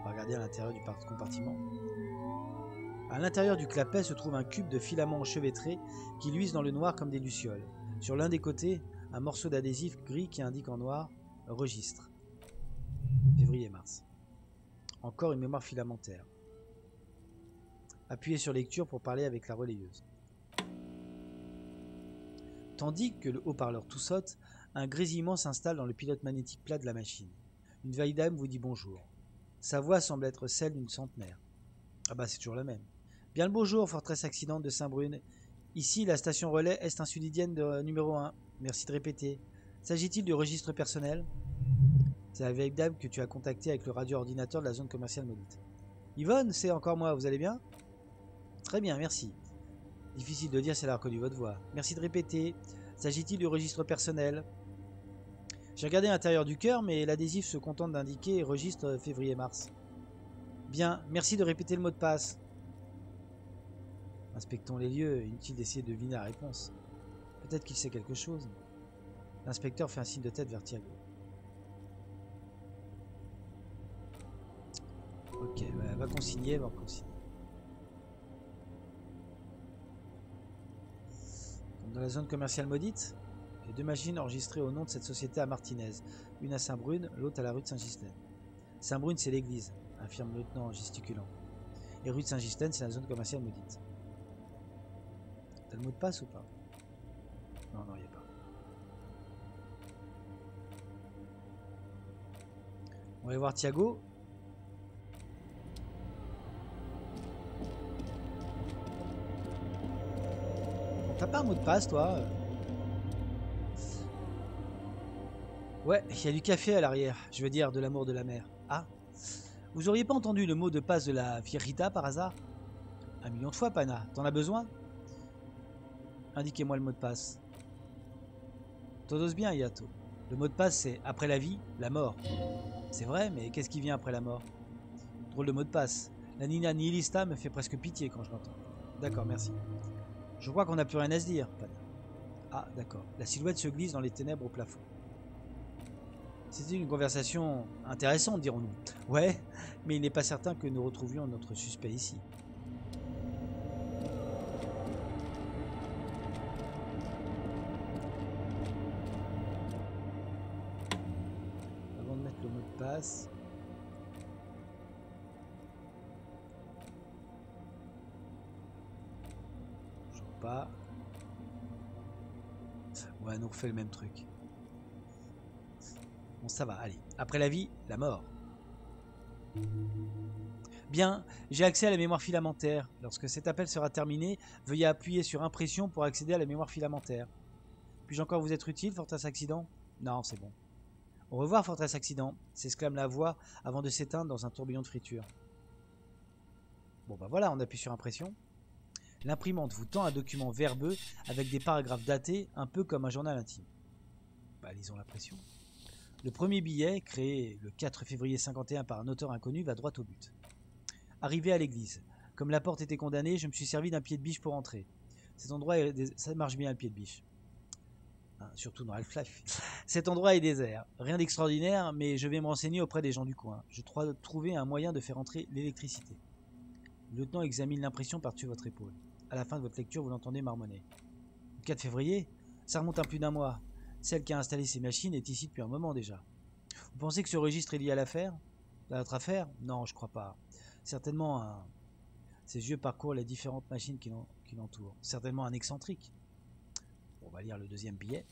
On va regarder à l'intérieur du compartiment. À l'intérieur du clapet se trouve un cube de filaments enchevêtrés qui luisent dans le noir comme des lucioles. Sur l'un des côtés, un morceau d'adhésif gris qui indique en noir registre. Février-mars. Encore une mémoire filamentaire. Appuyez sur lecture pour parler avec la relayeuse. Tandis que le haut-parleur tout saute, un grésillement s'installe dans le pilote magnétique plat de la machine. Une vieille dame vous dit bonjour. Sa voix semble être celle d'une centenaire. Ah bah c'est toujours la même. Bien le bonjour, forteresse accidente de Saint-Brune. Ici, la station relais Est-Insulidienne de numéro 1. Merci de répéter. S'agit-il du registre personnel? C'est la vieille dame que tu as contactée avec le radio-ordinateur de la zone commerciale maudite. Yvonne, c'est encore moi, vous allez bien? Très bien, merci. Difficile de dire si elle a reconnu votre voix. Merci de répéter. S'agit-il du registre personnel? J'ai regardé l'intérieur du cœur, mais l'adhésif se contente d'indiquer registre février-mars. Bien, merci de répéter le mot de passe. Inspectons les lieux, inutile d'essayer de deviner la réponse. Peut-être qu'il sait quelque chose. L'inspecteur fait un signe de tête vers Thiago. Ok, bah, va consigner, va consigner. Dans la zone commerciale maudite Les deux machines enregistrées au nom de cette société à Martinez. Une à Saint-Brune, l'autre à la rue de Saint-Ghislaine. Saint-Brune, c'est l'église, affirme le lieutenant en gesticulant. Et rue de Saint-Ghislaine, c'est la zone commerciale maudite. T'as le mot de passe ou pas? Non, non, il a pas. On va aller voir Thiago. T'as pas un mot de passe, toi? Ouais, il y a du café à l'arrière, je veux dire de l'amour de la mer. Ah Vous auriez pas entendu le mot de passe de la Virita par hasard? Un million de fois, Pana. T'en as besoin? Indiquez-moi le mot de passe. Todos bien, Yato. Le mot de passe, c'est après la vie, la mort. C'est vrai, mais qu'est-ce qui vient après la mort? Drôle de mot de passe. La Nina Nihilista me fait presque pitié quand je l'entends. D'accord, merci. Je crois qu'on n'a plus rien à se dire, Pana. Ah, d'accord. La silhouette se glisse dans les ténèbres au plafond. C'était une conversation intéressante, dirons-nous. Ouais, mais il n'est pas certain que nous retrouvions notre suspect ici. Avant de mettre le mot de passe. Je pas. Ouais, nous refait le même truc. Bon, ça va, allez. Après la vie, la mort. Bien, j'ai accès à la mémoire filamentaire. Lorsque cet appel sera terminé, veuillez appuyer sur impression pour accéder à la mémoire filamentaire. Puis-je encore vous être utile, Fortress Accident? Non, c'est bon. Au revoir, Fortress Accident, s'exclame la voix avant de s'éteindre dans un tourbillon de friture. Bon bah voilà, on appuie sur impression. L'imprimante vous tend un document verbeux avec des paragraphes datés, un peu comme un journal intime. Bah lisons l'impression. Le premier billet, créé le 4 février 51 par un auteur inconnu, va droit au but. Arrivé à l'église, comme la porte était condamnée, je me suis servi d'un pied de biche pour entrer. Cet endroit, est... ça marche bien un pied de biche. Hein, surtout dans Half-Life. Cet endroit est désert. Rien d'extraordinaire, mais je vais me renseigner auprès des gens du coin. Je dois trouver un moyen de faire entrer l'électricité. Le lieutenant examine l'impression par-dessus votre épaule. À la fin de votre lecture, vous l'entendez marmonner. Le 4 février Ça remonte à plus d'un mois. Celle qui a installé ces machines est ici depuis un moment déjà. Vous pensez que ce registre est lié à l'affaire? À notre affaire? Non, je crois pas. Certainement un... Ses yeux parcourent les différentes machines qui l'entourent. Certainement un excentrique. On va lire le deuxième billet.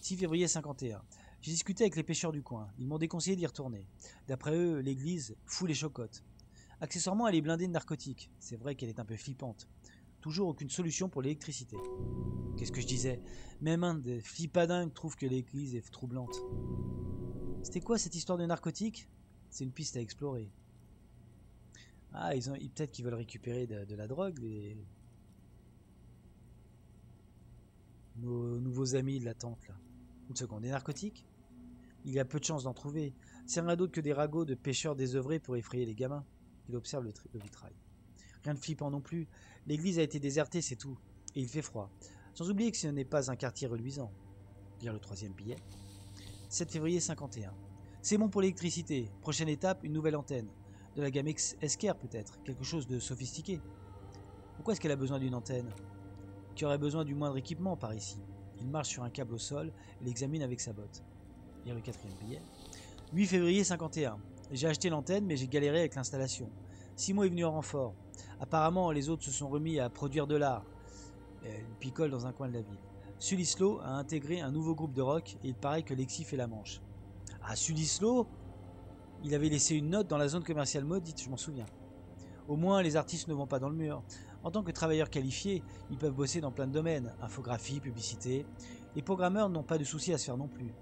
6 février 51. J'ai discuté avec les pêcheurs du coin. Ils m'ont déconseillé d'y retourner. D'après eux, l'église fout les chocottes. Accessoirement, elle est blindée de narcotiques. C'est vrai qu'elle est un peu flippante. Toujours aucune solution pour l'électricité. Qu'est-ce que je disais? Même un des flippadingues trouve que l'église est troublante. C'était quoi cette histoire de narcotiques C'est une piste à explorer. Ah, ils ont peut-être qu'ils veulent récupérer de, la drogue, nos nouveaux amis de la tente là. Une seconde, des narcotiques? Il y a peu de chances d'en trouver. C'est rien d'autre que des ragots de pêcheurs désœuvrés pour effrayer les gamins. Il observe le vitrail. Rien de flippant non plus. L'église a été désertée, c'est tout. Et il fait froid. Sans oublier que ce n'est pas un quartier reluisant. Lire le troisième billet. 7 février 51. C'est bon pour l'électricité. Prochaine étape, une nouvelle antenne. De la gamme Esker peut-être. Quelque chose de sophistiqué. Pourquoi est-ce qu'elle a besoin d'une antenne? Qui aurait besoin du moindre équipement par ici? Il marche sur un câble au sol et l'examine avec sa botte. Lire le quatrième billet. 8 février 51. J'ai acheté l'antenne mais j'ai galéré avec l'installation. Simon est venu en renfort. Apparemment, les autres se sont remis à produire de l'art. Une picole dans un coin de la ville. Sulislo a intégré un nouveau groupe de rock et il paraît que Lexi fait la manche. Ah, Sulislo? Il avait laissé une note dans la zone commerciale maudite, je m'en souviens. Au moins, les artistes ne vont pas dans le mur. En tant que travailleurs qualifiés, ils peuvent bosser dans plein de domaines, infographie, publicité. Les programmeurs n'ont pas de soucis à se faire non plus.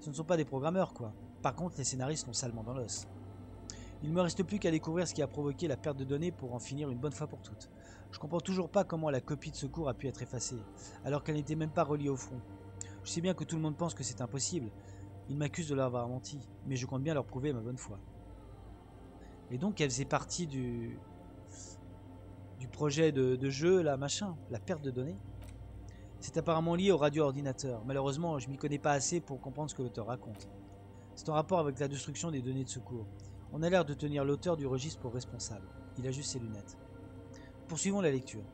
Ce ne sont pas des programmeurs, quoi. Par contre, les scénaristes sont salement dans l'os. Il ne me reste plus qu'à découvrir ce qui a provoqué la perte de données pour en finir une bonne fois pour toutes. Je comprends toujours pas comment la copie de secours a pu être effacée, alors qu'elle n'était même pas reliée au front. Je sais bien que tout le monde pense que c'est impossible. Ils m'accusent de leur avoir menti, mais je compte bien leur prouver ma bonne foi. Et donc elle faisait partie du projet de, de jeu, là, machin, la perte de données? C'est apparemment lié au radio-ordinateur. Malheureusement, je m'y connais pas assez pour comprendre ce que l'auteur raconte. C'est en rapport avec la destruction des données de secours. On a l'air de tenir l'auteur du registre pour responsable. Il a juste ses lunettes. Poursuivons la lecture.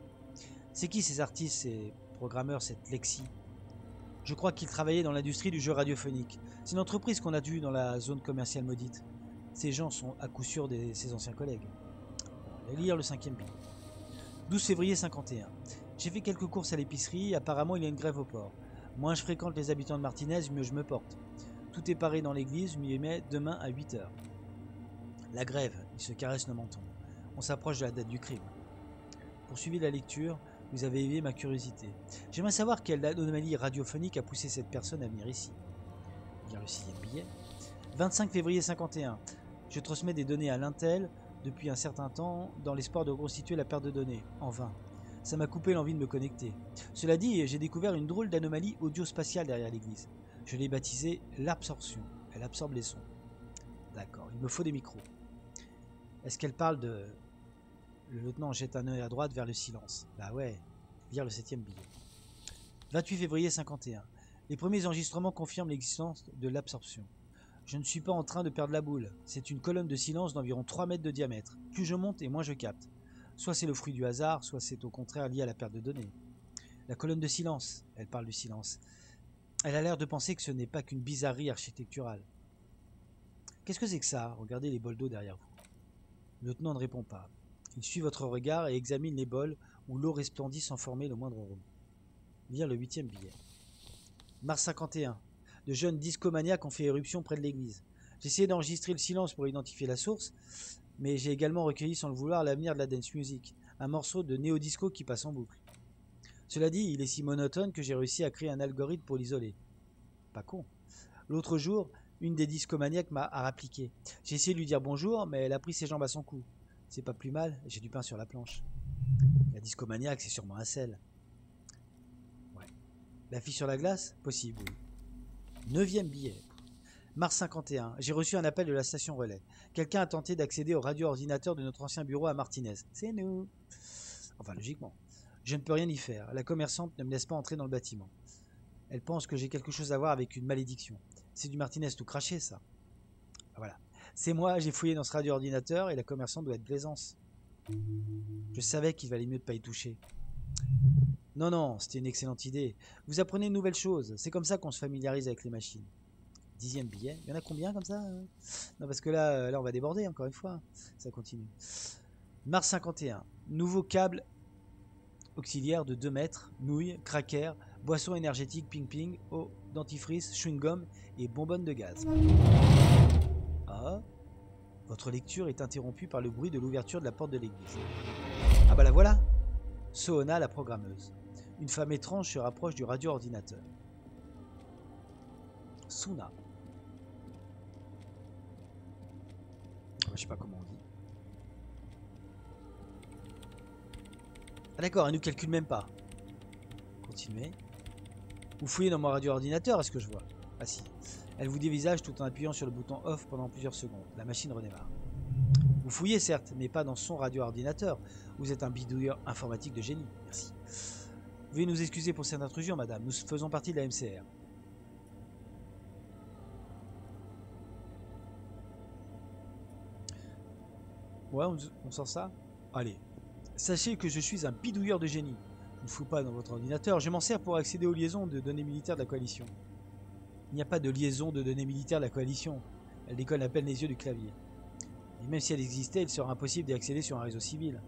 C'est qui ces artistes, ces programmeurs, cette Lexi? Je crois qu'il travaillait dans l'industrie du jeu radiophonique. C'est une entreprise qu'on a vue dans la zone commerciale maudite. Ces gens sont à coup sûr des, ses anciens collègues. On lire le cinquième billet. 12 février 51. J'ai fait quelques courses à l'épicerie, apparemment il y a une grève au port. Moins je fréquente les habitants de Martinez, mieux je me porte. Tout est paré dans l'église, m'y mets demain à 8h. La grève, il se caresse le menton. On s'approche de la date du crime. Poursuivi la lecture, vous avez éveillé ma curiosité. J'aimerais savoir quelle anomalie radiophonique a poussé cette personne à venir ici. Lire le sixième billet. 25 février 51. Je transmets des données à l'Intel depuis un certain temps dans l'espoir de reconstituer la perte de données. En vain. Ça m'a coupé l'envie de me connecter. Cela dit, j'ai découvert une drôle d'anomalie audio-spatiale derrière l'église. Je l'ai baptisée l'absorption. Elle absorbe les sons. D'accord, il me faut des micros. Est-ce qu'elle parle de... Le lieutenant jette un œil à droite vers le silence? Bah ouais, lire le septième billet. 28 février 51. Les premiers enregistrements confirment l'existence de l'absorption. Je ne suis pas en train de perdre la boule. C'est une colonne de silence d'environ 3 mètres de diamètre. Plus je monte et moins je capte. Soit c'est le fruit du hasard, soit c'est au contraire lié à la perte de données. La colonne de silence, elle parle du silence. Elle a l'air de penser que ce n'est pas qu'une bizarrerie architecturale. Qu'est-ce que c'est que ça? Regardez les bols d'eau derrière vous. Le lieutenant ne répond pas. Il suit votre regard et examine les bols où l'eau resplendit sans former le moindre rond. Lire le huitième billet. Mars 51. De jeunes discomaniaques ont fait éruption près de l'église. J'ai essayé d'enregistrer le silence pour identifier la source, mais j'ai également recueilli sans le vouloir l'avenir de la dance music, un morceau de néo-disco qui passe en boucle. Cela dit, il est si monotone que j'ai réussi à créer un algorithme pour l'isoler. Pas con. L'autre jour, une des discomaniaques m'a rappliqué. J'ai essayé de lui dire bonjour, mais elle a pris ses jambes à son cou. C'est pas plus mal, j'ai du pain sur la planche. La discomaniaque, c'est sûrement un sel. Ouais. La fille sur la glace? Possible. Neuvième billet. Mars 51. J'ai reçu un appel de la station relais. Quelqu'un a tenté d'accéder au radio-ordinateur de notre ancien bureau à Martinez. C'est nous. Enfin, logiquement. Je ne peux rien y faire. La commerçante ne me laisse pas entrer dans le bâtiment. Elle pense que j'ai quelque chose à voir avec une malédiction. C'est du Martinez tout craché, ça. Voilà. C'est moi, j'ai fouillé dans ce radio-ordinateur et la commerçante doit être plaisance. Je savais qu'il valait mieux de pas y toucher. Non, non, c'était une excellente idée. Vous apprenez une nouvelle chose. C'est comme ça qu'on se familiarise avec les machines. Dixième billet. Il y en a combien comme ça hein? Non, parce que là, là, on va déborder encore une fois. Ça continue. Mars 51. Nouveau câble auxiliaire de 2 mètres, nouilles, cracker, boisson énergétique ping-ping, eau, dentifrice, chewing-gum et bonbonne de gaz. Ah Votre lecture est interrompue par le bruit de l'ouverture de la porte de l'église. Ah bah la voilà Sohona, la programmeuse. Une femme étrange se rapproche du radio-ordinateur. Suna. Je sais pas comment on dit. Ah d'accord, elle nous calcule même pas. Continuez. Vous fouillez dans mon radio-ordinateur, est-ce que je vois Ah si. Elle vous dévisage tout en appuyant sur le bouton off pendant plusieurs secondes. La machine redémarre. Vous fouillez certes, mais pas dans son radio-ordinateur. Vous êtes un bidouilleur informatique de génie. Merci. Veuillez nous excuser pour cette intrusion, madame. Nous faisons partie de la MCR. Ouais, on, on sort ça? Allez. Sachez que je suis un bidouilleur de génie. Je ne fous pas dans votre ordinateur. Je m'en sers pour accéder aux liaisons de données militaires de la coalition. Il n'y a pas de liaison de données militaires de la coalition. Elle décolle à peine les yeux du clavier. Et même si elle existait, il serait impossible d'y accéder sur un réseau civil.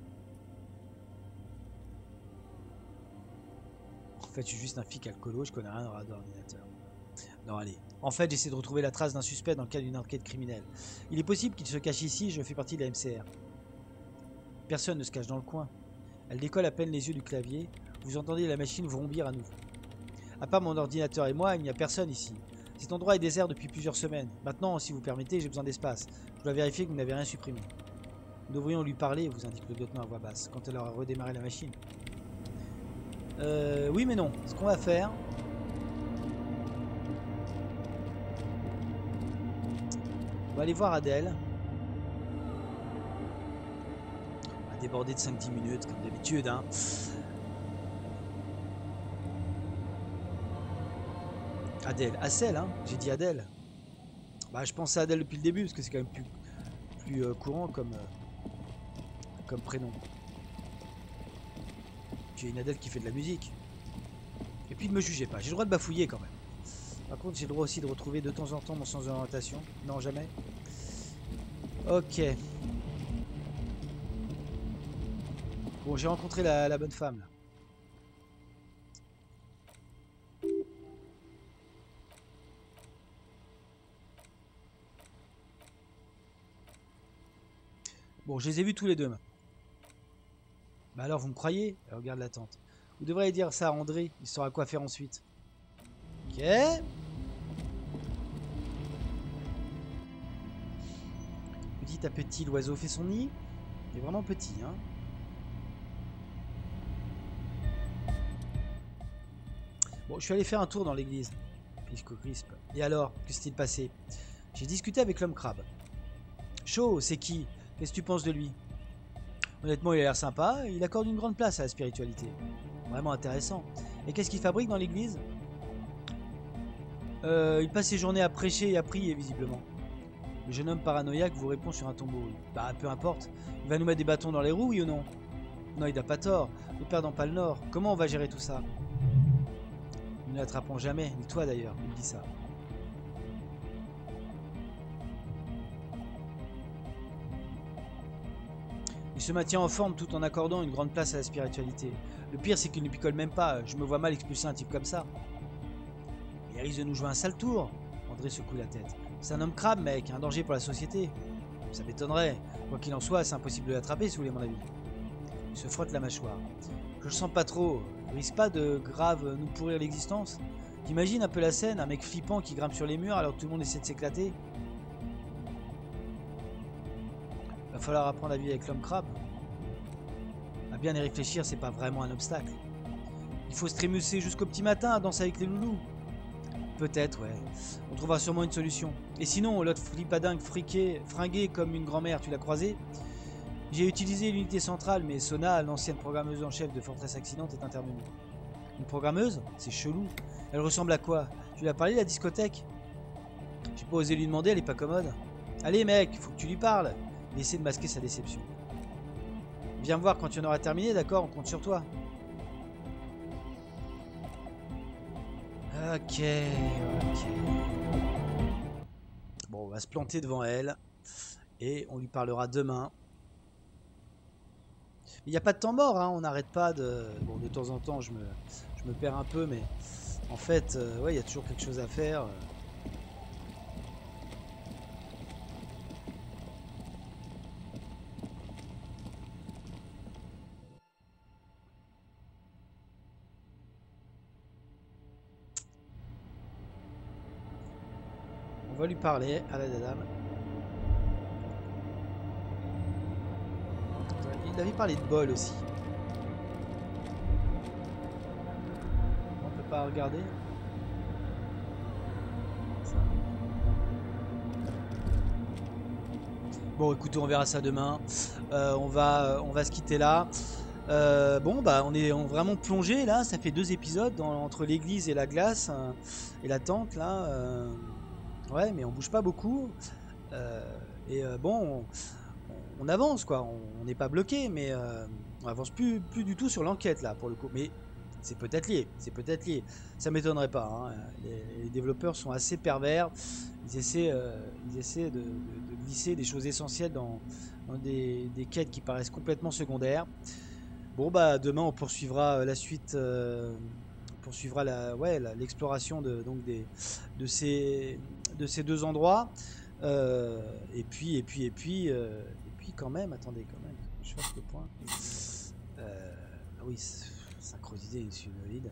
En fait, je suis juste un flic alcoolo, je connais rien au radio ordinateur. Non, allez. En fait, j'essaie de retrouver la trace d'un suspect dans le cadre d'une enquête criminelle. Il est possible qu'il se cache ici, je fais partie de la MCR. Personne ne se cache dans le coin. Elle décolle à peine les yeux du clavier. Vous entendez la machine vrombir à nouveau. À part mon ordinateur et moi, il n'y a personne ici. Cet endroit est désert depuis plusieurs semaines. Maintenant, si vous permettez, j'ai besoin d'espace. Je dois vérifier que vous n'avez rien supprimé. Nous devrions lui parler, vous indique le lieutenant à voix basse, quand elle aura redémarré la machine. Euh, oui mais non. Ce qu'on va faire... On va aller voir Adèle. Déborder de 5-10 minutes, comme d'habitude. Hein. Adèle. Assel, hein J'ai dit Adèle. Bah, je pensais à Adèle depuis le début, parce que c'est quand même plus, plus euh, courant comme, euh, comme prénom. J'ai une Adèle qui fait de la musique. Et puis ne me jugez pas, j'ai le droit de bafouiller quand même. Par contre, j'ai le droit aussi de retrouver de temps en temps mon sens d'orientation. Non, jamais. Ok. Bon, j'ai rencontré la, bonne femme. Là. Bon, je les ai vus tous les deux. Bah alors, vous me croyez? Regarde la tente. Vous devriez dire ça à André, il saura quoi faire ensuite. Ok? Petit à petit, l'oiseau fait son nid. Il est vraiment petit, hein. Je suis allé faire un tour dans l'église. Pisco Crisp. Et alors, que s'est-il passé? J'ai discuté avec l'homme crabe. Chaud, c'est qui? Qu'est-ce que tu penses de lui? Honnêtement, il a l'air sympa, il accorde une grande place à la spiritualité. Vraiment intéressant. Et qu'est-ce qu'il fabrique dans l'église? Euh, Il passe ses journées à prêcher et à prier, visiblement. Le jeune homme paranoïaque vous répond sur un tombeau. Bah, peu importe. Il va nous mettre des bâtons dans les roues, oui ou non? Non, il n'a pas tort. Nous perdons pas le nord. Comment on va gérer tout ça? L'attrapons jamais, ni toi d'ailleurs, il dit ça. Il se maintient en forme tout en accordant une grande place à la spiritualité. Le pire, c'est qu'il ne picole même pas. Je me vois mal expulser un type comme ça. Il risque de nous jouer un sale tour. André secoue la tête. C'est un homme crabe, mec, un danger pour la société. Ça m'étonnerait. Quoi qu'il en soit, c'est impossible de l'attraper, si vous voulez mon avis. Il se frotte la mâchoire. Je le sens pas trop. Risque pas de grave nous pourrir l'existence. T'imagines un peu la scène, un mec flippant qui grimpe sur les murs alors que tout le monde essaie de s'éclater falloir apprendre à vivre avec l'homme crabe. À bien y réfléchir, c'est pas vraiment un obstacle. Il faut se jusqu'au petit matin à danser avec les loulous. Peut-être, ouais. On trouvera sûrement une solution. Et sinon, l'autre flipadingue friqué, fringué comme une grand-mère, tu l'as croisé J'ai utilisé l'unité centrale, mais Sona, l'ancienne programmeuse en chef de Fortress Accident, est intervenue. Une programmeuse? C'est chelou. Elle ressemble à quoi? Tu lui as parlé de la discothèque? J'ai pas osé lui demander, elle est pas commode. Allez mec, faut que tu lui parles il essaie de masquer sa déception. Viens me voir quand tu en auras terminé, d'accord? On compte sur toi. Ok, ok. Bon, on va se planter devant elle. Et on lui parlera demain. Il n'y a pas de temps mort, hein, on n'arrête pas de... Bon, de temps en temps, je me, je me perds un peu, mais en fait, euh, ouais, il y a toujours quelque chose à faire. va lui parler à la dame. Il avait parlé de bol aussi. On peut pas regarder Bon, écoutez, on verra ça demain. Euh, on, va, on va se quitter là. Euh, bon, bah, on est vraiment plongé là. Ça fait deux épisodes entre l'église et la glace et la tente là. Euh, Ouais, mais on bouge pas beaucoup. Euh, et euh, bon, on, avance quoi. On n'est pas bloqué, mais euh, on avance plus, plus du tout sur l'enquête là pour le coup. Mais c'est peut-être lié. C'est peut-être lié. Ça m'étonnerait pas. Hein. Les, développeurs sont assez pervers. Ils essaient, essaient de, glisser des choses essentielles dans, des, quêtes qui paraissent complètement secondaires. Bon bah demain on poursuivra la suite poursuivra la ouais l'exploration de ces de ces deux endroits. Euh, et puis, et puis, et puis, euh, quand même, attendez, quand même, je fasse le point. Euh, ah oui, synchronisé une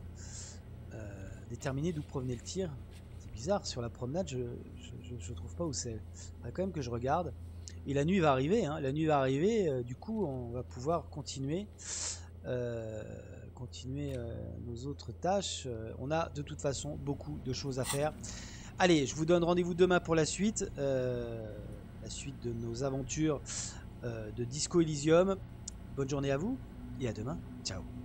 Euh, déterminer d'où provenait le tir. C'est bizarre, sur la promenade, je, je, trouve pas où c'est. Il quand même que je regarde. Et la nuit va arriver, hein. la nuit va arriver, du coup, on va pouvoir continuer. continuer nos autres tâches. on a de toute façon beaucoup de choses à faire. Allez, je vous donne rendez-vous demain pour la suite. Euh, la suite de nos aventures euh, de Disco Elysium. Bonne journée à vous et à demain. Ciao